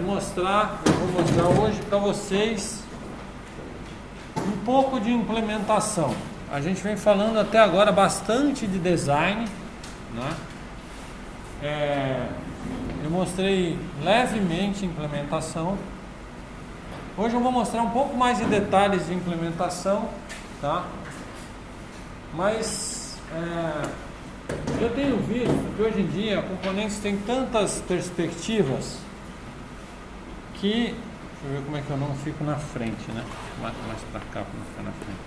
é mostrar, eu vou mostrar hoje para vocês um pouco de implementação. A gente vem falando até agora bastante de design, né? É, eu mostrei levemente implementação. Hoje eu vou mostrar um pouco mais de detalhes de implementação, tá? Mas é, eu tenho visto que hoje em dia componentes têm tantas perspectivas que. Deixa eu ver como é que eu não fico na frente, né? Mais, mais para cá para não ficar na frente.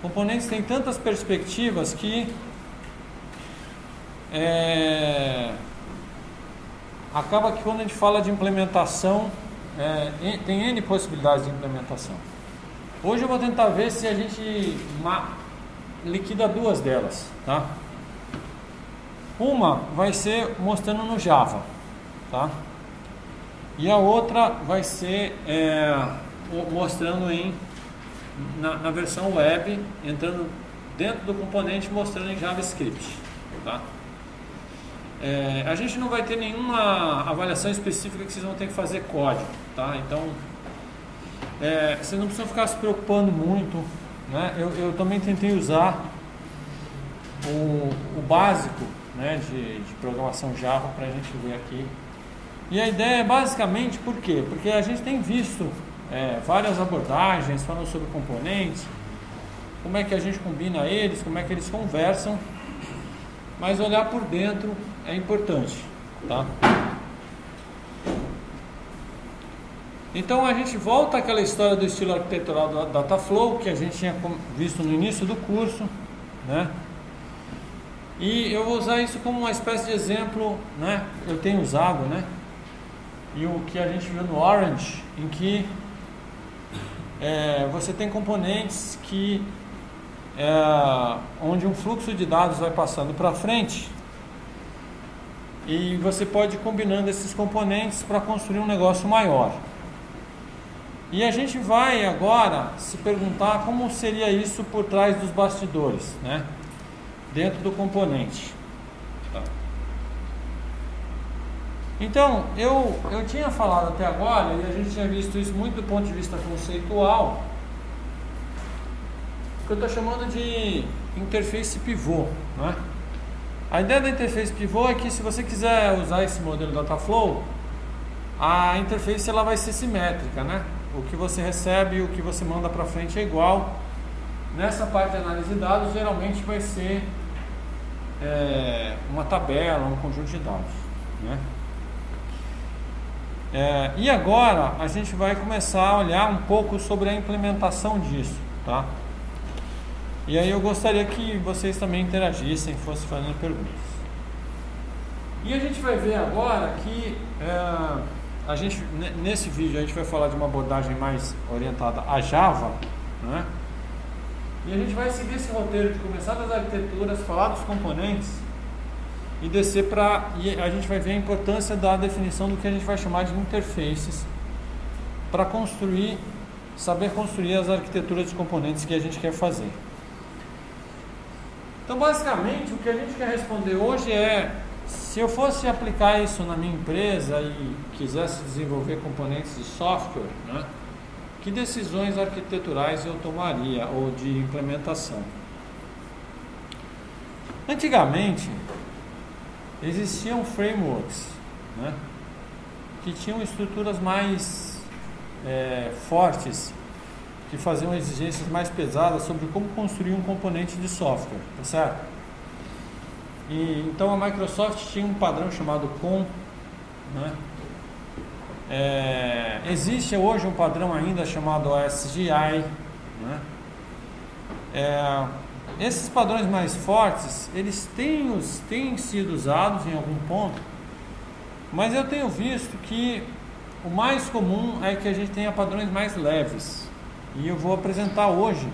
Componentes têm tantas perspectivas que. É, acaba que quando a gente fala de implementação, é, tem N possibilidades de implementação. Hoje eu vou tentar ver se a gente liquida duas delas, tá? Uma vai ser mostrando no Java, tá? E a outra vai ser é, mostrando em na, na, versão web, entrando dentro do componente mostrando em JavaScript, tá? É, a gente não vai ter nenhuma avaliação específica que vocês vão ter que fazer código, tá? Então, é, vocês não precisam ficar se preocupando muito, né? Eu, eu também tentei usar o, o básico né, de, de programação Java para a gente ver aqui. E a ideia é basicamente por quê? Porque a gente tem visto é, várias abordagens falando sobre componentes, como é que a gente combina eles, como é que eles conversam, mas olhar por dentro é importante, tá? Então a gente volta àquela história do estilo arquitetural do Dataflow que a gente tinha visto no início do curso, né? E eu vou usar isso como uma espécie de exemplo, né? Eu tenho usado, né? E o que a gente viu no Orange, em que é, você tem componentes que é, onde um fluxo de dados vai passando para frente e você pode ir combinando esses componentes para construir um negócio maior. E a gente vai agora se perguntar como seria isso por trás dos bastidores, né? dentro do componente. Tá. Então, eu, eu tinha falado até agora, e a gente tinha visto isso muito do ponto de vista conceitual, que eu estou chamando de interface pivô. Né? A ideia da interface pivô é que se você quiser usar esse modelo Dataflow, a interface ela vai ser simétrica, né? O que você recebe e o que você manda para frente é igual. Nessa parte de análise de dados, geralmente vai ser é, uma tabela, um conjunto de dados. Né? É, e agora a gente vai começar a olhar um pouco sobre a implementação disso. Tá? E aí eu gostaria que vocês também interagissem, fossem fazendo perguntas. E a gente vai ver agora que é, a gente, nesse vídeo a gente vai falar de uma abordagem mais orientada a Java, né? E a gente vai seguir esse roteiro de começar das arquiteturas, falar dos componentes e descer para. E a gente vai ver a importância da definição do que a gente vai chamar de interfaces para construir, saber construir as arquiteturas de componentes que a gente quer fazer. Então, basicamente, o que a gente quer responder hoje é: se eu fosse aplicar isso na minha empresa e quisesse desenvolver componentes de software, né? que decisões arquiteturais eu tomaria ou de implementação? Antigamente existiam frameworks né, que tinham estruturas mais é, fortes, que faziam exigências mais pesadas sobre como construir um componente de software, tá certo? E, então a Microsoft tinha um padrão chamado COM, né, é, existe hoje um padrão ainda chamado OSGI. Né? É, esses padrões mais fortes, eles têm, os, têm sido usados em algum ponto, mas eu tenho visto que o mais comum é que a gente tenha padrões mais leves. E eu vou apresentar hoje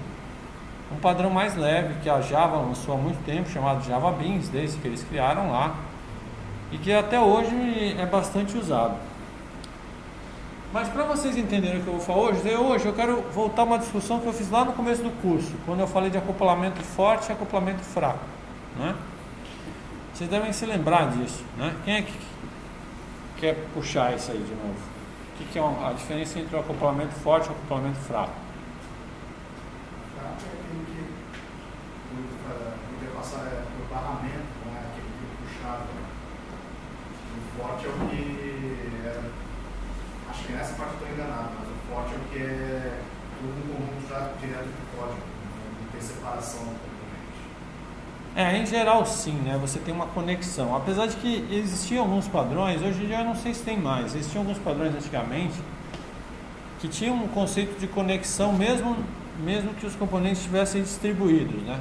um padrão mais leve que a Java lançou há muito tempo, chamado Java Beans, desde que eles criaram lá, e que até hoje é bastante usado. Mas para vocês entenderem o que eu vou falar hoje, hoje eu quero voltar a uma discussão que eu fiz lá no começo do curso, quando eu falei de acoplamento forte e acoplamento fraco. Né? Vocês devem se lembrar disso. Né? Quem, é que, quer puxar isso aí de novo? O que, que é a diferença entre o acoplamento forte e o acoplamento fraco? Fraco é que é, barramento, é aquele que puxava. O forte é o que. Nessa parte eu estou enganado, mas o forte é o que é tudo um conjunto já direto do código, não tem separação. É, em geral sim, né? Você tem uma conexão. Apesar de que existiam alguns padrões, hoje em dia eu não sei se tem mais. Existiam alguns padrões antigamente que tinham um conceito de conexão mesmo, mesmo que os componentes estivessem distribuídos, né?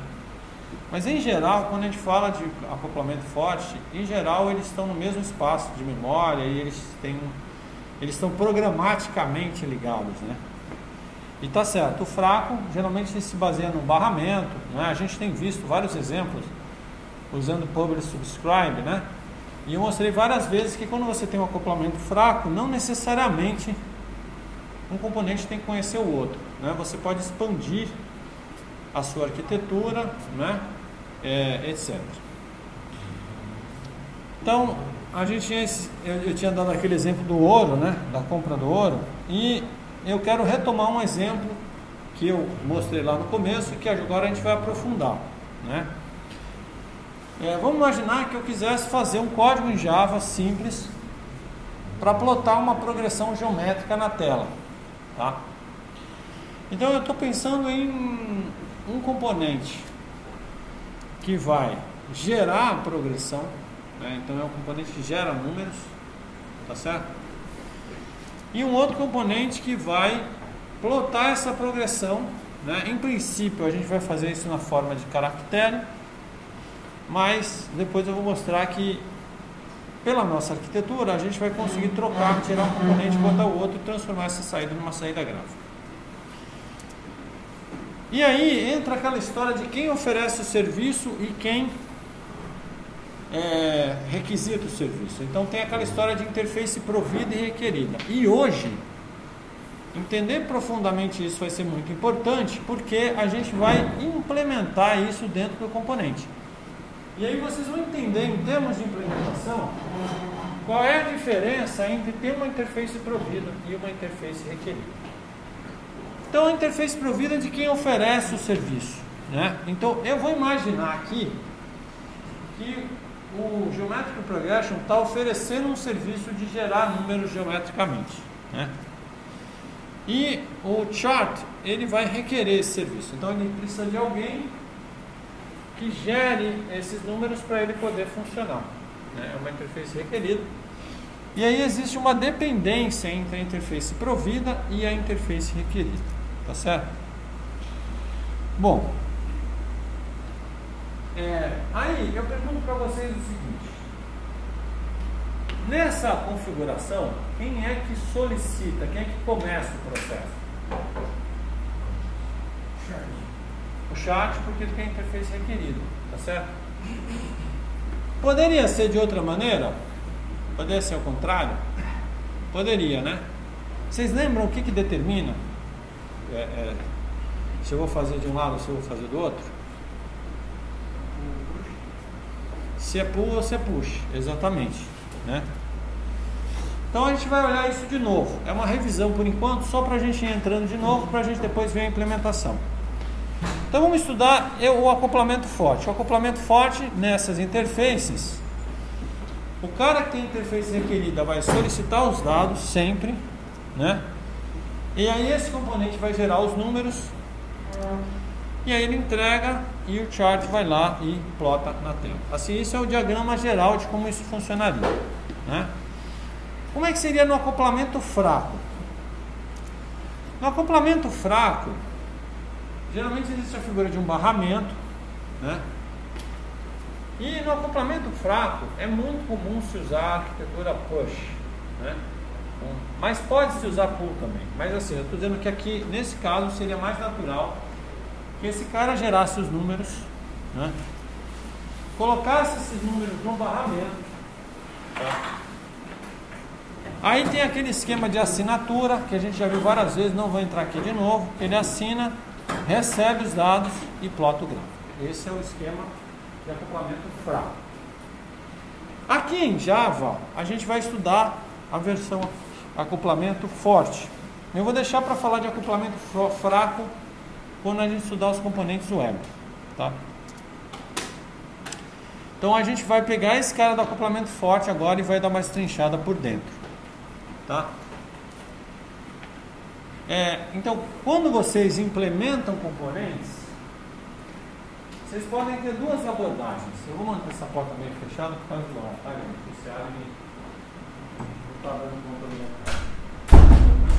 Mas em geral, quando a gente fala de acoplamento forte, em geral eles estão no mesmo espaço de memória e eles têm eles estão programaticamente ligados, né? E tá certo, o fraco geralmente se baseia no barramento, né? a gente tem visto vários exemplos usando Publish Subscribe, né? E eu mostrei várias vezes que quando você tem um acoplamento fraco, não necessariamente um componente tem que conhecer o outro, né? Você pode expandir a sua arquitetura, né? É, etc. Então, a gente tinha esse, eu, eu tinha dado aquele exemplo do ouro, né? Da compra do ouro e eu quero retomar um exemplo que eu mostrei lá no começo e que agora a gente vai aprofundar. Né? É, vamos imaginar que eu quisesse fazer um código em Java simples para plotar uma progressão geométrica na tela. Tá? Então eu estou pensando em um componente que vai gerar a progressão, né? então é um componente que gera números, tá certo? e um outro componente que vai plotar essa progressão. Né? Em princípio, a gente vai fazer isso na forma de caractere, mas depois eu vou mostrar que, pela nossa arquitetura, a gente vai conseguir trocar, tirar um componente, botar o outro e transformar essa saída numa saída gráfica. E aí entra aquela história de quem oferece o serviço e quem é, requisita o serviço. Então tem aquela história de interface provida e requerida. E hoje, entender profundamente isso vai ser muito importante, porque a gente vai implementar isso dentro do componente. E aí vocês vão entender em termos de implementação qual é a diferença entre ter uma interface provida e uma interface requerida. Então a interface provida é de quem oferece o serviço. Né? Então eu vou imaginar aqui que o Geometric Progression está oferecendo um serviço de gerar números geometricamente. Né? E o chart ele vai requerer esse serviço. Então ele precisa de alguém que gere esses números para ele poder funcionar. Né? É uma interface requerida. E aí existe uma dependência entre a interface provida e a interface requerida. Tá certo? Bom, é, aí eu pergunto para vocês o seguinte: nessa configuração, quem é que solicita, quem é que começa o processo? O chat, porque tem a interface requerida, tá certo? Poderia ser de outra maneira? Poderia ser ao contrário? Poderia, né? Vocês lembram o que, que determina é, é, se eu vou fazer de um lado ou se eu vou fazer do outro? Se é pull ou se é push, exatamente. Né? Então a gente vai olhar isso de novo. É uma revisão por enquanto, só para a gente ir entrando de novo, para a gente depois ver a implementação. Então vamos estudar o acoplamento forte. O acoplamento forte nessas interfaces, o cara que tem interface requerida vai solicitar os dados sempre, né? E aí esse componente vai gerar os números e aí ele entrega e o chart vai lá e plota na tela. Assim, isso é o diagrama geral de como isso funcionaria. Né? Como é que seria no acoplamento fraco? No acoplamento fraco, geralmente existe a figura de um barramento, né? E no acoplamento fraco é muito comum se usar a arquitetura push, né? Mas pode se usar pull também. Mas assim, eu estou dizendo que aqui, nesse caso, seria mais natural que esse cara gerasse os números, né? colocasse esses números no barramento. Tá? Aí tem aquele esquema de assinatura que a gente já viu várias vezes, não vou entrar aqui de novo. Ele assina, recebe os dados e plota o gráfico. Esse é o esquema de acoplamento fraco. Aqui em Java, a gente vai estudar a versão acoplamento forte. Eu vou deixar para falar de acoplamento fraco quando a gente estudar os componentes web, tá? Então a gente vai pegar esse cara do acoplamento forte agora e vai dar uma estrinchada por dentro, tá? É, então, quando vocês implementam componentes, vocês podem ter duas abordagens. Eu vou manter essa porta meio fechada por causa do tá, gente? Esse ar não está dando conta do meu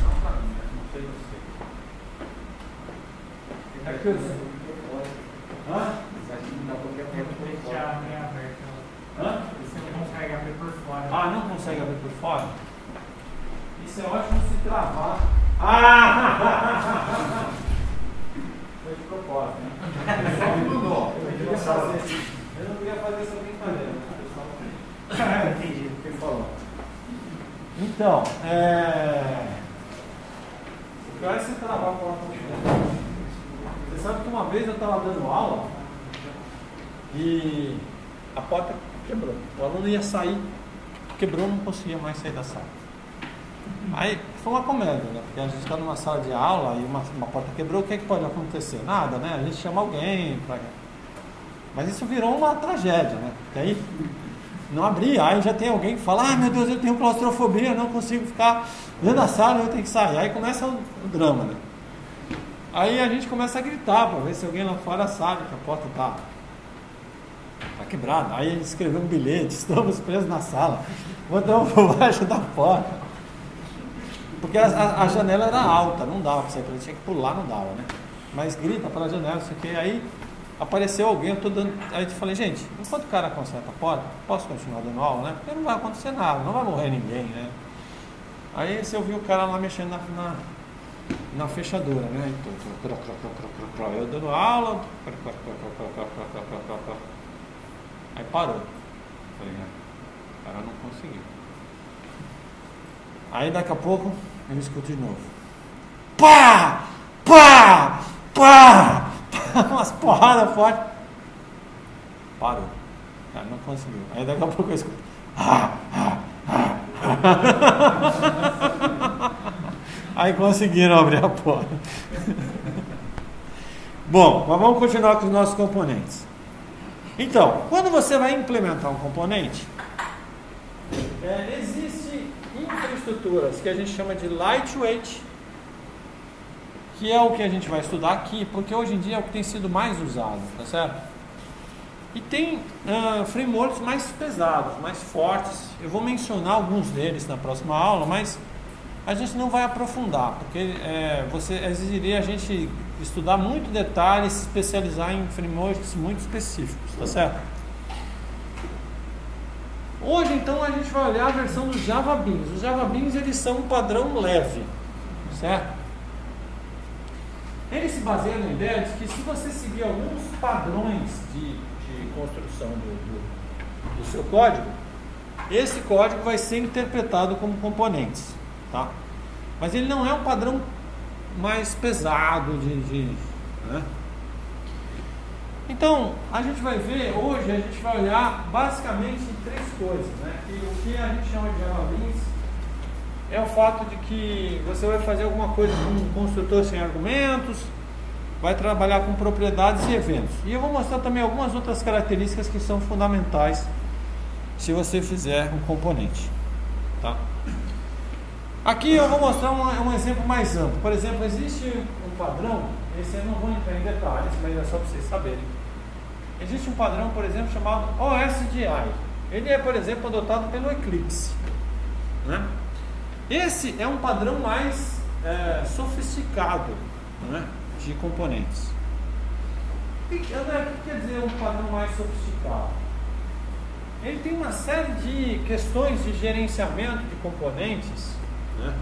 Não para mim, né? não sei você. É que eu. Hã? Não porta. Hã? Você não consegue abrir por fora. Ah, não consegue abrir por fora? Isso é ótimo se travar ah! Foi de propósito, né? Só me mudou. Eu, queria fazer, eu não queria fazer essa brincadeira, mas o pessoal Entendi o que ele falou. Então, é... o pior é você travar com a Você sabe que uma vez eu estava dando aula e a porta quebrou. O aluno ia sair, quebrou, não conseguia mais sair da sala. Aí foi uma comédia, né? Porque a gente está numa sala de aula e uma, uma porta quebrou, o que, é que pode acontecer? Nada, né? A gente chama alguém. Mas isso virou uma tragédia, né? Porque aí não abria, aí já tem alguém que fala, ah meu Deus, eu tenho claustrofobia, não consigo ficar dentro da sala, eu tenho que sair. Aí começa o, o drama, né? Aí a gente começa a gritar para ver se alguém lá fora sabe que a porta está tá quebrada. Aí a gente escreveu um bilhete, estamos presos na sala, botamos por baixo da porta. Porque a, a, a, janela era alta, não dava para sair pela tinha que pular, não dava, né? Mas grita pela janela, isso aqui. Aí apareceu alguém, eu tô dando. Aí eu falei, gente, enquanto o cara conserta a porta, posso continuar dando aula, né? Porque não vai acontecer nada, não vai morrer ninguém, né? Aí você ouviu o cara lá mexendo na, na, na fechadura, né? Eu dando aula. Aí parou. Né? O cara não conseguiu. Aí daqui a pouco eu escuto de novo. Pá! Pá! Pá! Umas porradas fortes. Parou. Cara, não conseguiu. Aí daqui a pouco eu escuto. Ah, ah, ah. Aí conseguiram abrir a porta. Bom, mas vamos continuar com os nossos componentes. Então, quando você vai implementar um componente, é, existe infraestruturas que a gente chama de lightweight, que é o que a gente vai estudar aqui, porque hoje em dia é o que tem sido mais usado, tá certo? E tem uh, frameworks mais pesados, mais fortes. Eu vou mencionar alguns deles na próxima aula, mas a gente não vai aprofundar, porque é, você exigiria a gente estudar muito detalhes, se especializar em frameworks muito específicos, tá certo? Hoje então a gente vai olhar a versão dos Java Beans. Os Java Beans eles são um padrão leve, certo? Ele se baseia na ideia de que se você seguir alguns padrões de, de construção do, do, do seu código, esse código vai ser interpretado como componentes, tá? Mas ele não é um padrão mais pesado de, de né? Então, a gente vai ver, hoje a gente vai olhar basicamente três coisas. Né? Que o que a gente chama de Java Beans é o fato de que você vai fazer alguma coisa com um construtor sem argumentos, vai trabalhar com propriedades e eventos. E eu vou mostrar também algumas outras características que são fundamentais se você fizer um componente. Tá? Aqui eu vou mostrar um, um exemplo mais amplo. Por exemplo, existe um padrão, esse eu não vou entrar em detalhes, mas é só para vocês saberem Existe um padrão, por exemplo, chamado OSDI. Ele é, por exemplo, adotado pelo Eclipse. Né? Esse é um padrão mais é, sofisticado né, de componentes. André, o que quer dizer um padrão mais sofisticado? Ele tem uma série de questões de gerenciamento de componentes. Né?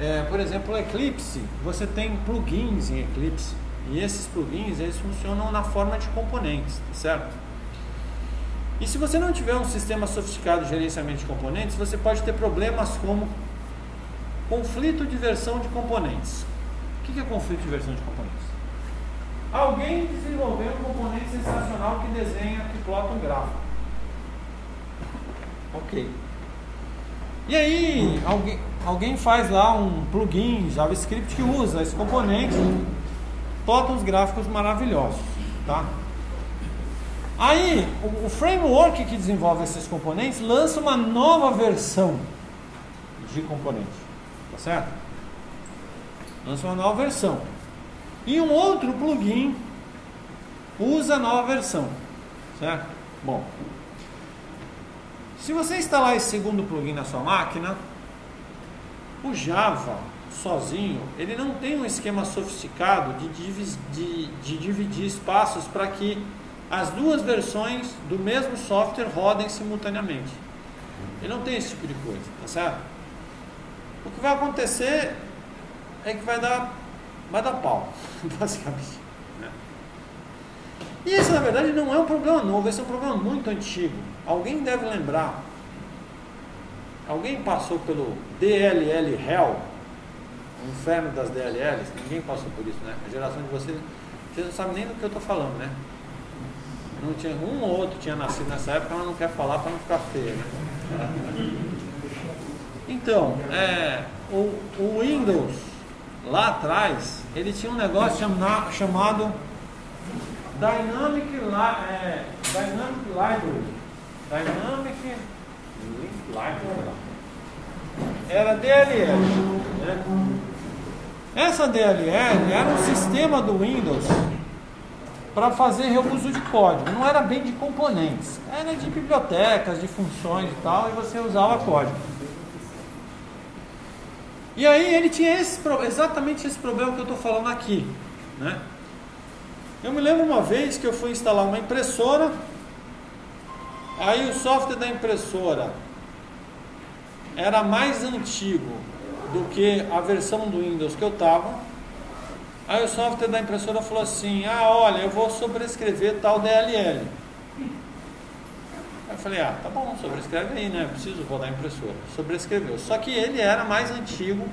É, por exemplo, Eclipse, você tem plugins em Eclipse e esses plugins, eles funcionam na forma de componentes, tá certo? E se você não tiver um sistema sofisticado de gerenciamento de componentes, você pode ter problemas como conflito de versão de componentes. O que é conflito de versão de componentes? Alguém desenvolveu um componente sensacional que desenha, que plota um gráfico. Ok. E aí, alguém, alguém faz lá um plugin JavaScript que usa esse componente, bota uns gráficos maravilhosos, tá? Aí, o, o framework que desenvolve esses componentes lança uma nova versão de componente, tá certo? Lança uma nova versão. E um outro plugin usa a nova versão, certo? Bom, se você instalar esse segundo plugin na sua máquina, o Java sozinho, ele não tem um esquema sofisticado de, de, de dividir espaços para que as duas versões do mesmo software rodem simultaneamente. Ele não tem esse tipo de coisa, tá certo? O que vai acontecer é que vai dar, vai dar pau, basicamente. Né? E esse, na verdade, não é um problema novo, esse é um problema muito antigo. Alguém deve lembrar. Alguém passou pelo DLL Hell, o inferno das DLLs? Ninguém passou por isso, né? A geração de vocês, vocês não sabem nem do que eu estou falando, né? Não tinha, um ou outro tinha nascido nessa época, mas não quer falar para não ficar feio, né? Então, é, o, o Windows, lá atrás, ele tinha um negócio chama, chamado Dynamic, é, Dynamic Library. Dynamic Library. Era DLL. Né? Essa DLL era um sistema do Windows para fazer reuso de código. Não era bem de componentes, era de bibliotecas, de funções e tal, e você usava código. E aí ele tinha esse, exatamente esse problema que eu estou falando aqui. Né? Eu me lembro uma vez que eu fui instalar uma impressora, aí o software da impressora era mais antigo do que a versão do Windows que eu estava. Aí o software da impressora falou assim: Ah, olha, eu vou sobrescrever tal DLL. Aí eu falei: Ah, tá bom, sobrescreve aí, né? Preciso rodar a impressora. Sobrescreveu. Só que ele era mais antigo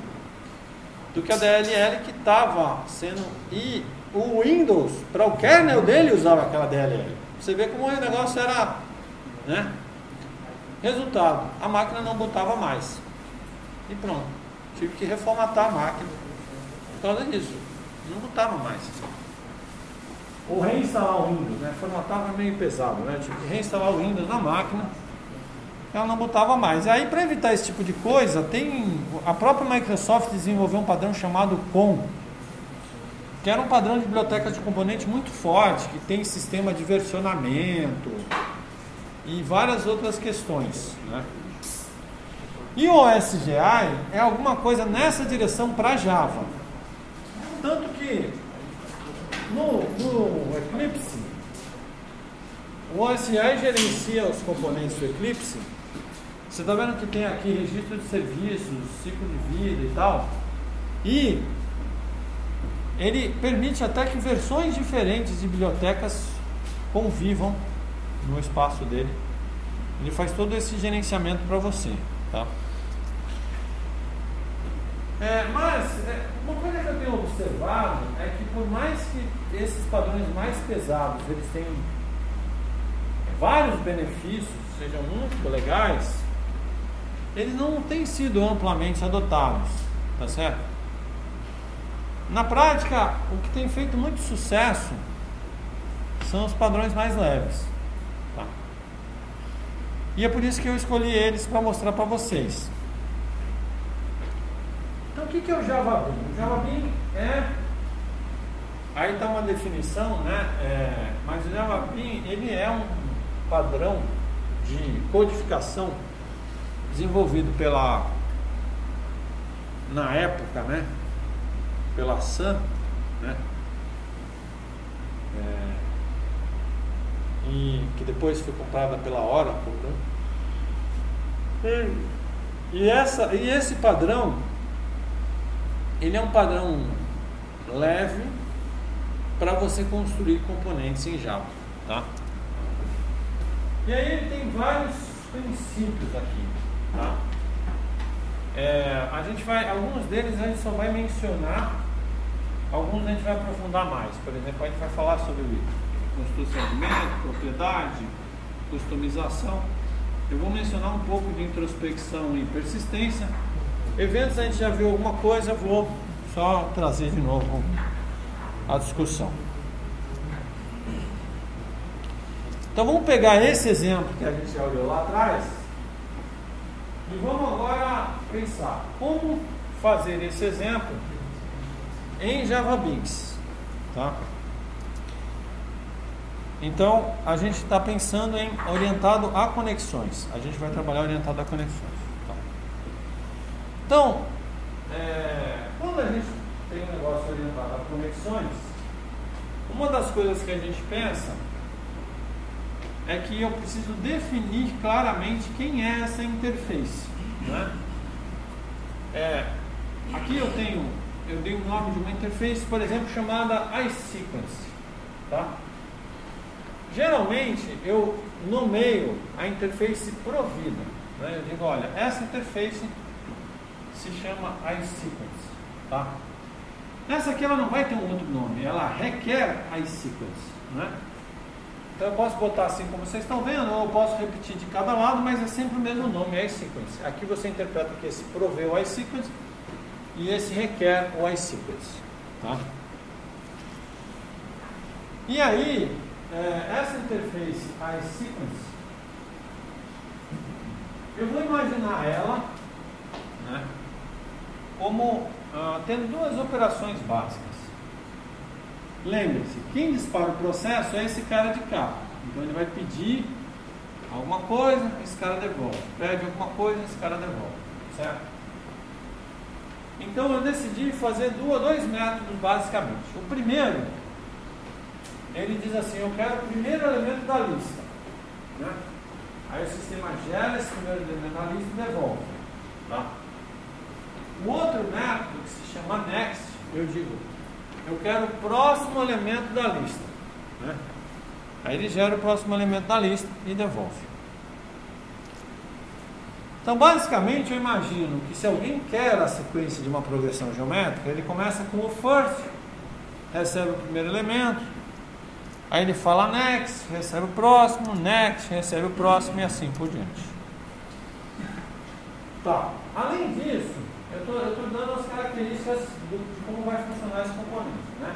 do que a DLL que estava sendo. E o Windows, para o kernel dele, usava aquela DLL. Você vê como o negócio era. Né? Resultado: a máquina não botava mais. E pronto. Tive que reformatar a máquina por causa disso. Não botava mais. Ou reinstalar o Windows, né? Formatava meio pesado, né? Tive que reinstalar o Windows na máquina. Ela não botava mais. E aí, para evitar esse tipo de coisa, tem a própria Microsoft desenvolveu um padrão chamado COM, que era um padrão de biblioteca de componentes muito forte, que tem sistema de versionamento e várias outras questões. Né? E o OSGI é alguma coisa nessa direção para Java. Tanto que no, no Eclipse, o OSGI gerencia os componentes do Eclipse. Você está vendo que tem aqui registro de serviços, ciclo de vida e tal. E ele permite até que versões diferentes de bibliotecas convivam no espaço dele. Ele faz todo esse gerenciamento para você, tá? É, mas é, uma coisa que eu tenho observado é que por mais que esses padrões mais pesados eles tenham vários benefícios, sejam muito legais, eles não têm sido amplamente adotados, tá certo? Na prática, o que tem feito muito sucesso são os padrões mais leves. E é por isso que eu escolhi eles para mostrar para vocês. Então, o que é o Java Bean? O Java Bean é. Aí está uma definição, né? É... Mas o Java Bean ele é um padrão de codificação desenvolvido pela na época, né? pela Sun, né? É, e que depois foi comprada pela Oracle, né? E, e, essa, e esse padrão, ele é um padrão leve para você construir componentes em Java, tá? E aí ele tem vários princípios aqui, tá? É, a gente vai, alguns deles a gente só vai mencionar Alguns a gente vai aprofundar mais. Por exemplo, a gente vai falar sobre construção de segmento, propriedade, customização. Eu vou mencionar um pouco de introspecção e persistência. Eventos a gente já viu alguma coisa, vou só trazer de novo a discussão. Então vamos pegar esse exemplo que a gente já olhou lá atrás e vamos agora pensar como fazer esse exemplo em JavaBeans, tá? Então a gente está pensando em orientado a conexões. A gente vai trabalhar orientado a conexões. Tá? Então, é, quando a gente tem um negócio orientado a conexões, uma das coisas que a gente pensa é que eu preciso definir claramente quem é essa interface. Né? É, aqui eu tenho, eu dei o nome de uma interface, por exemplo, chamada iSequence. Tá? Geralmente eu nomeio a interface provida. Né? Eu digo, olha, essa interface se chama iSequence. Tá? Essa aqui ela não vai ter um outro nome, ela requer iSequence. Né? Então eu posso botar assim como vocês estão vendo, ou eu posso repetir de cada lado, mas é sempre o mesmo nome, iSequence. Aqui você interpreta que esse provê o iSequence e esse requer o iSequence. Tá? E aí, é, essa interface iSequence, eu vou imaginar ela né, como ah, tendo duas operações básicas. Lembre-se, quem dispara o processo é esse cara de cá. Então ele vai pedir alguma coisa, esse cara devolve. Pede alguma coisa, esse cara devolve. Certo? Então eu decidi fazer dois métodos basicamente. O primeiro ele diz assim, eu quero o primeiro elemento da lista. Né? Aí o sistema gera esse primeiro elemento da lista e devolve. Tá? O outro método, que se chama next, eu digo, eu quero o próximo elemento da lista. Né? Aí ele gera o próximo elemento da lista e devolve. Então, basicamente, eu imagino que se alguém quer a sequência de uma progressão geométrica, ele começa com o first, recebe o primeiro elemento, Aí ele fala next, recebe o próximo, next, recebe o próximo e assim por diante. Tá. Além disso, eu estou dando as características do, de como vai funcionar esse componente. Né?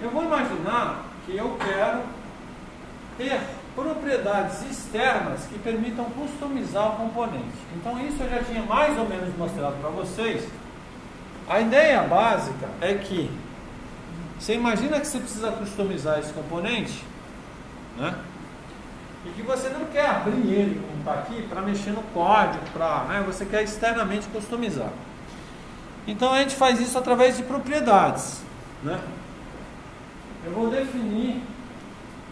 Eu vou imaginar que eu quero ter propriedades externas que permitam customizar o componente. Então isso eu já tinha mais ou menos mostrado para vocês. A ideia básica é que você imagina que você precisa customizar esse componente, né? E que você não quer abrir ele como está aqui para mexer no código, para, né? Você quer externamente customizar. Então a gente faz isso através de propriedades, né? Eu vou definir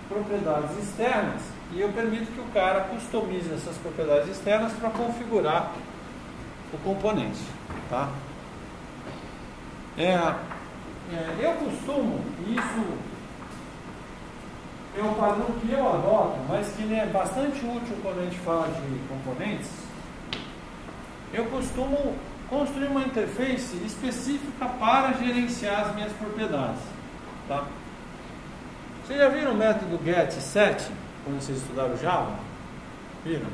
propriedades externas e eu permito que o cara customize essas propriedades externas para configurar o componente, tá? É, é, eu costumo, isso é um padrão que eu adoto, mas que é bastante útil quando a gente fala de componentes. Eu costumo construir uma interface específica para gerenciar as minhas propriedades. Tá? Vocês já viram o método get7 quando vocês estudaram Java? Viram?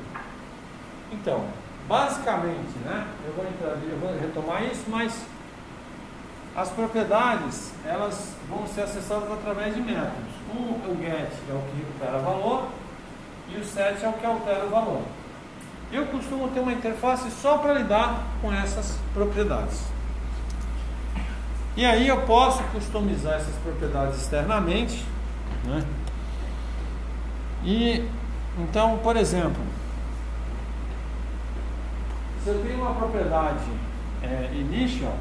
Então, basicamente, né, eu vou, entrar, eu vou retomar isso, mas as propriedades elas vão ser acessadas através de métodos. Um, o get é o que recupera valor e o set é o que altera o valor. Eu costumo ter uma interface só para lidar com essas propriedades. E aí eu posso customizar essas propriedades externamente. Né? E então, por exemplo, se eu tenho uma propriedade é, initial,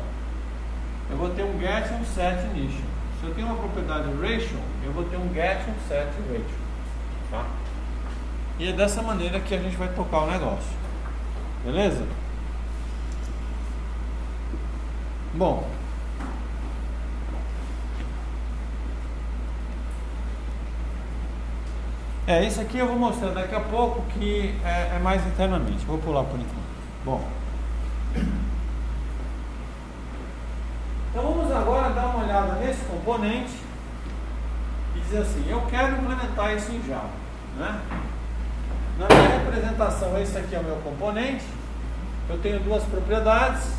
eu vou ter um get e um set initial. Se eu tenho uma propriedade ratio, eu vou ter um get e um set ratio. Tá? E é dessa maneira que a gente vai tocar o negócio. Beleza? Bom. É, isso aqui eu vou mostrar daqui a pouco que é, é mais internamente. Vou pular por enquanto. Bom. Então vamos agora dar uma olhada nesse componente e dizer assim, eu quero implementar isso em Java. Né? na minha representação, esse aqui é o meu componente, eu tenho duas propriedades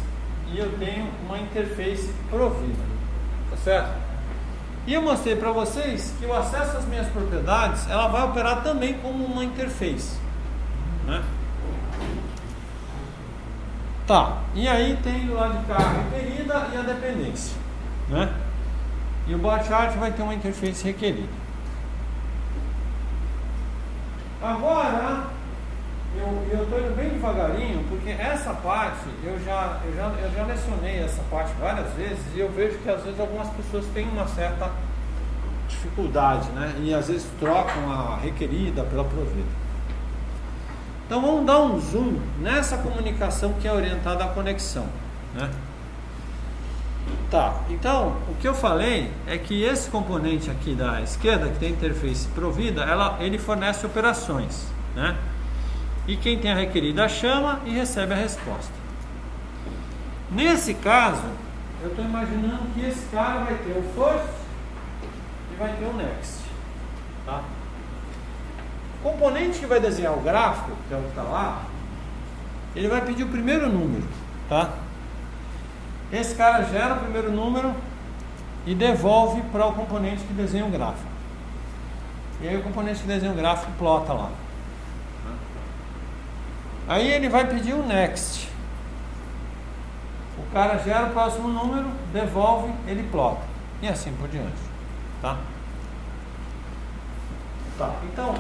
e eu tenho uma interface provida, tá certo? E eu mostrei para vocês que o acesso às minhas propriedades, ela vai operar também como uma interface, né? Tá, e aí tem do lado de cá a requerida e a dependência, né? E o bot chart vai ter uma interface requerida. Agora, eu estou indo bem devagarinho, porque essa parte, eu já, eu, já, eu já lecionei essa parte várias vezes e eu vejo que às vezes algumas pessoas têm uma certa dificuldade, né? E às vezes trocam a requerida pela provida. Então vamos dar um zoom nessa comunicação que é orientada à conexão, né? Tá, então o que eu falei é que esse componente aqui da esquerda, que tem interface provida, ela, ele fornece operações, né? E quem tem a requerida chama e recebe a resposta. Nesse caso, eu estou imaginando que esse cara vai ter o first e vai ter o next. Tá? Componente que vai desenhar o gráfico, que é o que está lá, ele vai pedir o primeiro número. Tá? Esse cara gera o primeiro número e devolve para o componente que desenha o gráfico. E aí o componente que desenha o gráfico plota lá. Aí ele vai pedir o next. O cara gera o próximo número, devolve, ele plota. E assim por diante. Tá? Tá. Então,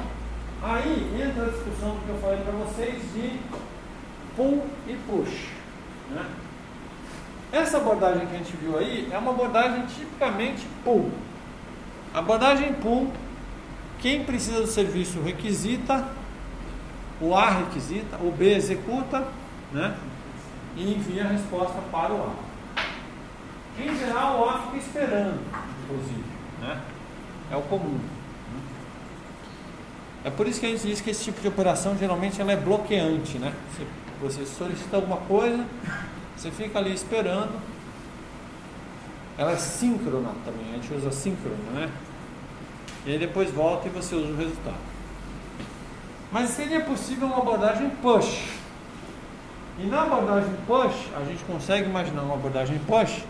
aí entra a discussão que eu falei para vocês de pull e push. Né? Essa abordagem que a gente viu aí é uma abordagem tipicamente pull. A abordagem pull, quem precisa do serviço requisita, o A requisita, o B executa, né? E envia a resposta para o A. Em geral, o A fica esperando, inclusive, né? É o comum. É por isso que a gente diz que esse tipo de operação geralmente ela é bloqueante, né? Você, você solicita alguma coisa, você fica ali esperando. Ela é síncrona também, a gente usa síncrona, né? E aí depois volta e você usa o resultado. Mas seria possível uma abordagem push. E na abordagem push, a gente consegue imaginar uma abordagem push.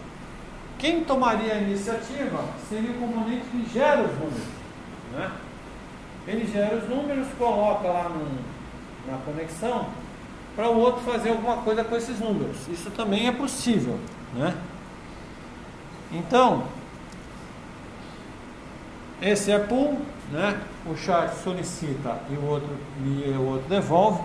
Quem tomaria a iniciativa seria o componente que gera os números. Né? Ele gera os números, coloca lá na conexão para o outro fazer alguma coisa com esses números. Isso também é possível, né? Então, esse é pull, né? O chart solicita e o outro e o outro devolve.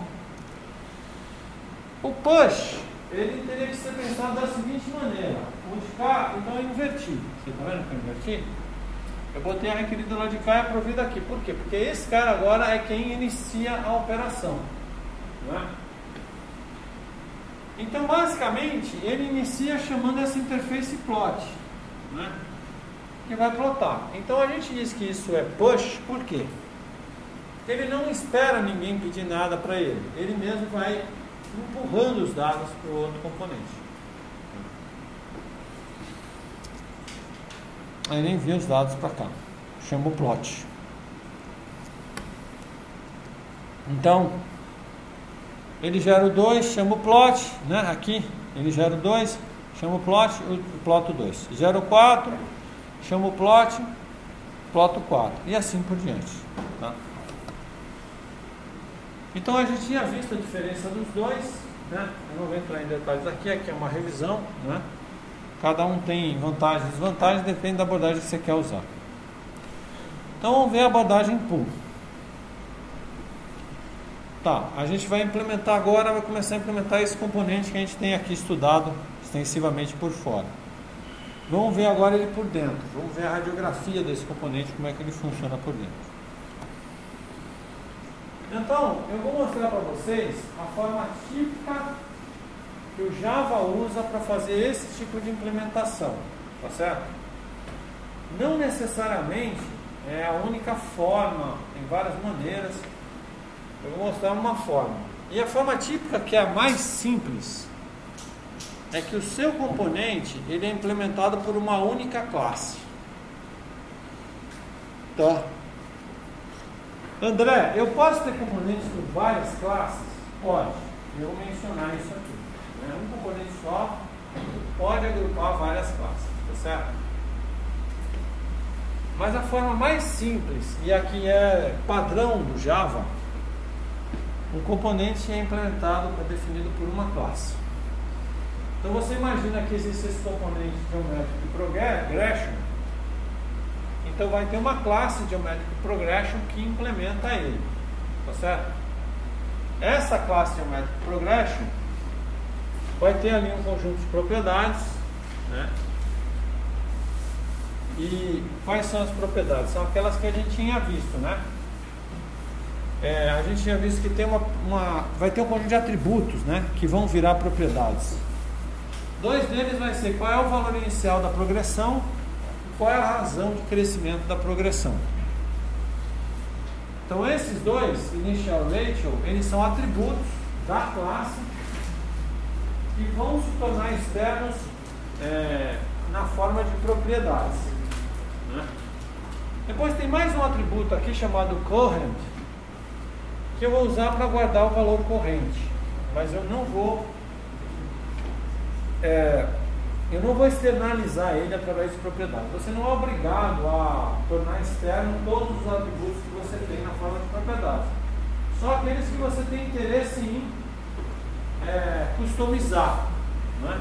O push, ele teria que ser pensado da seguinte maneira: o de cá, então eu inverti. Você está vendo que eu inverti? Eu botei a requerida lá de cá e a provida aqui. Por quê? Porque esse cara agora é quem inicia a operação. Não é? Então, basicamente, ele inicia chamando essa interface plot, né? que vai plotar. Então, a gente diz que isso é push, por quê? Ele não espera ninguém pedir nada para ele. Ele mesmo vai empurrando os dados para o outro componente. Aí ele envia os dados para cá. Chama o plot. Então, ele gera o 2, chama o plot, né? Aqui, ele gera o 2, chama o plot, o plot 2. Gera o 4, chama o plot, plot 4. E assim por diante. Tá? Então a gente tinha visto a diferença dos dois, né? Eu não vou entrar em detalhes aqui, aqui é uma revisão, né? Cada um tem vantagens e desvantagens, depende da abordagem que você quer usar. Então vamos ver a abordagem pull. Tá, a gente vai implementar agora, vai começar a implementar esse componente que a gente tem aqui estudado extensivamente por fora. Vamos ver agora ele por dentro. Vamos ver a radiografia desse componente, como é que ele funciona por dentro. Então, eu vou mostrar para vocês a forma típica que o Java usa para fazer esse tipo de implementação, tá certo? Não necessariamente é a única forma, tem várias maneiras eu vou mostrar uma forma. E a forma típica, que é a mais simples, é que o seu componente ele é implementado por uma única classe. Tá? André, eu posso ter componentes com várias classes? Pode. Eu vou mencionar isso aqui. Né? Um componente só pode agrupar várias classes, tá certo? Mas a forma mais simples, e aqui é padrão do Java, um componente é implementado, é definido por uma classe. Então você imagina que existe esse componente geométrico progression, então vai ter uma classe geométrico progression que implementa ele, tá certo? Essa classe geométrico progression vai ter ali um conjunto de propriedades, né? E quais são as propriedades? São aquelas que a gente tinha visto, né? É, a gente tinha visto que tem uma, uma, vai ter um conjunto de atributos, né? Que vão virar propriedades. Dois deles vai ser qual é o valor inicial da progressão e qual é a razão de crescimento da progressão. Então esses dois, initial ratio, eles são atributos da classe que vão se tornar externos é, na forma de propriedades. Né? Depois tem mais um atributo aqui chamado current, que eu vou usar para guardar o valor corrente, mas eu não vou é, eu não vou externalizar ele através de propriedade. Você não é obrigado a tornar externo todos os atributos que você tem na forma de propriedade. Só aqueles que você tem interesse em é, customizar. Não é?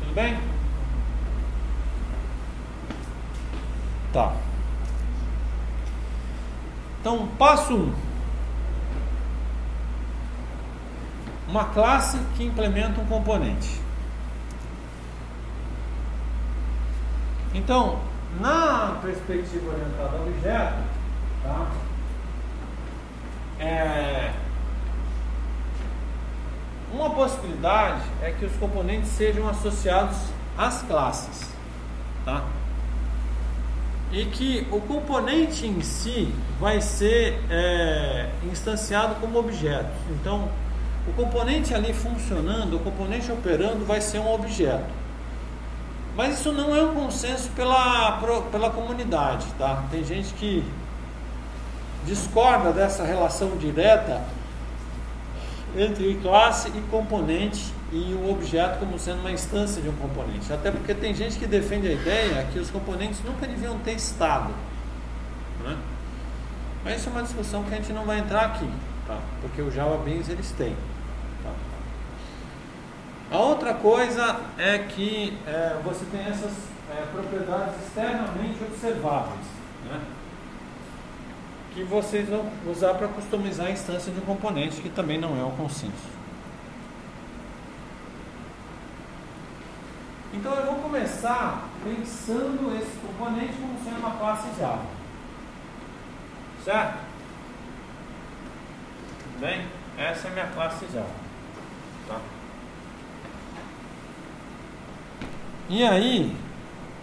Tudo bem? Tá. Então, passo 1. Um. Uma classe que implementa um componente. Então, na perspectiva orientada a objeto, tá? É, uma possibilidade é que os componentes sejam associados às classes. Tá? e que o componente em si vai ser é, instanciado como objeto. Então, o componente ali funcionando, o componente operando vai ser um objeto. Mas isso não é um consenso pela, pela comunidade, tá? Tem gente que discorda dessa relação direta entre classe e componente e o objeto como sendo uma instância de um componente. Até porque tem gente que defende a ideia que os componentes nunca deviam ter estado. Né? Mas isso é uma discussão que a gente não vai entrar aqui, tá? porque o Java Beans eles têm. Tá? A outra coisa é que é, você tem essas é, propriedades externamente observáveis. Que vocês vão usar para customizar a instância de um componente, que também não é o consenso. Então eu vou começar pensando esse componente como sendo uma classe Java. Certo? Bem, essa é a minha classe Java. Tá? E aí,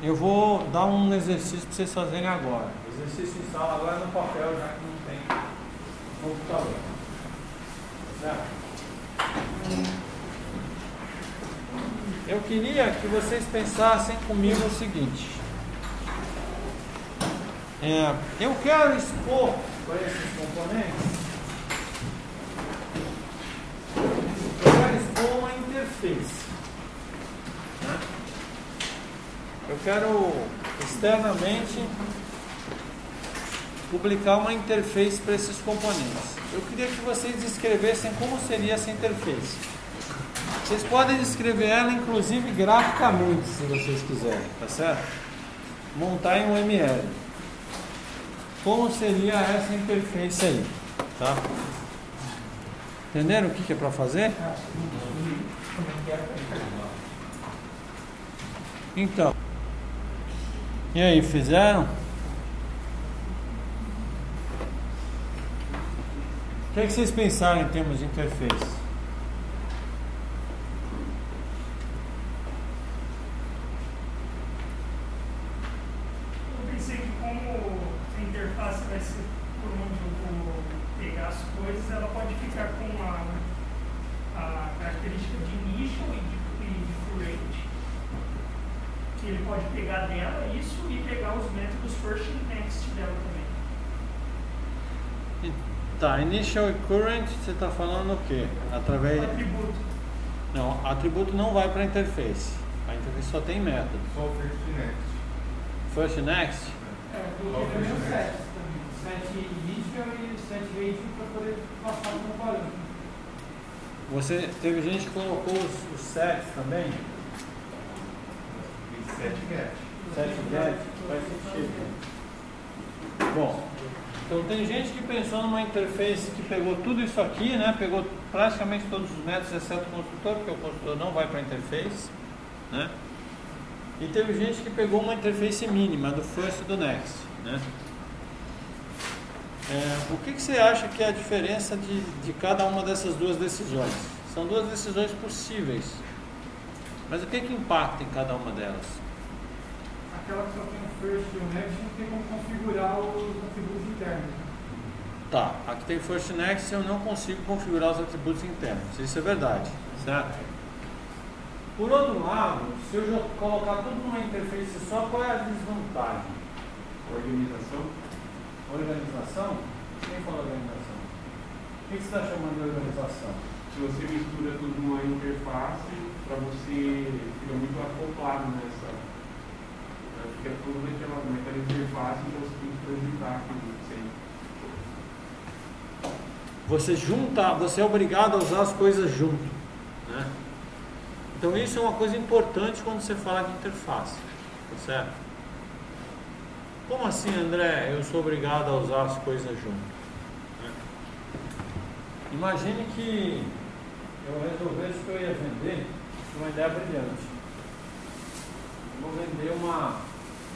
eu vou dar um exercício para vocês fazerem agora. Exercício em sala agora no papel, já que não tem computador. Certo? Eu queria que vocês pensassem comigo o seguinte. É, eu quero expor para esses componentes. Expor uma interface. Né? Eu quero externamente publicar uma interface para esses componentes. Eu queria que vocês descrevessem como seria essa interface. Vocês podem descrever ela, inclusive, graficamente, se vocês quiserem, tá certo? Montar em um ML. Como seria essa interface aí, tá? Entenderam o que, é para fazer? Então. E aí, fizeram? Que, é que vocês pensaram em termos de interface? ele pode pegar dela isso e pegar os métodos first e next dela também. Tá, initial current, você está falando o quê? Através. Atributo. Não, atributo não vai para a interface. A interface só tem método. Só o first next. First next? É, eu coloquei também o 7 também. 7 initial e 7 rating para poder passar como parâmetro. Você teve gente que colocou os, os sets também? E set get. Set get? Faz sentido. Bom, então tem gente que pensou numa interface que pegou tudo isso aqui, né? Pegou praticamente todos os métodos, exceto o construtor, porque o construtor não vai para a interface, né? E teve gente que pegou uma interface mínima do first e do next, né? É, o que, que você acha que é a diferença de, de cada uma dessas duas decisões? São duas decisões possíveis, mas o que, que impacta em cada uma delas? Aquela que só tem first e o next não tem como configurar os atributos internos. Tá, aqui tem first next eu não consigo configurar os atributos internos. Isso é verdade, certo? Por outro lado, se eu já colocar tudo numa interface só, qual é a desvantagem? Organização. Organização? Quem fala organização? O que você está chamando de organização? Se você mistura tudo numa interface, para você fica muito acoplado nessa. Né, Fica tudo naquela, naquela interface, você tem que transitar aquilo sempre. Você junta, você é obrigado a usar as coisas junto, né? Então isso é uma coisa importante quando você fala de interface, tá certo? Como assim, André? Eu sou obrigado a usar as coisas junto. né? Imagine que eu resolvesse que eu ia vender uma ideia brilhante. Vou vender uma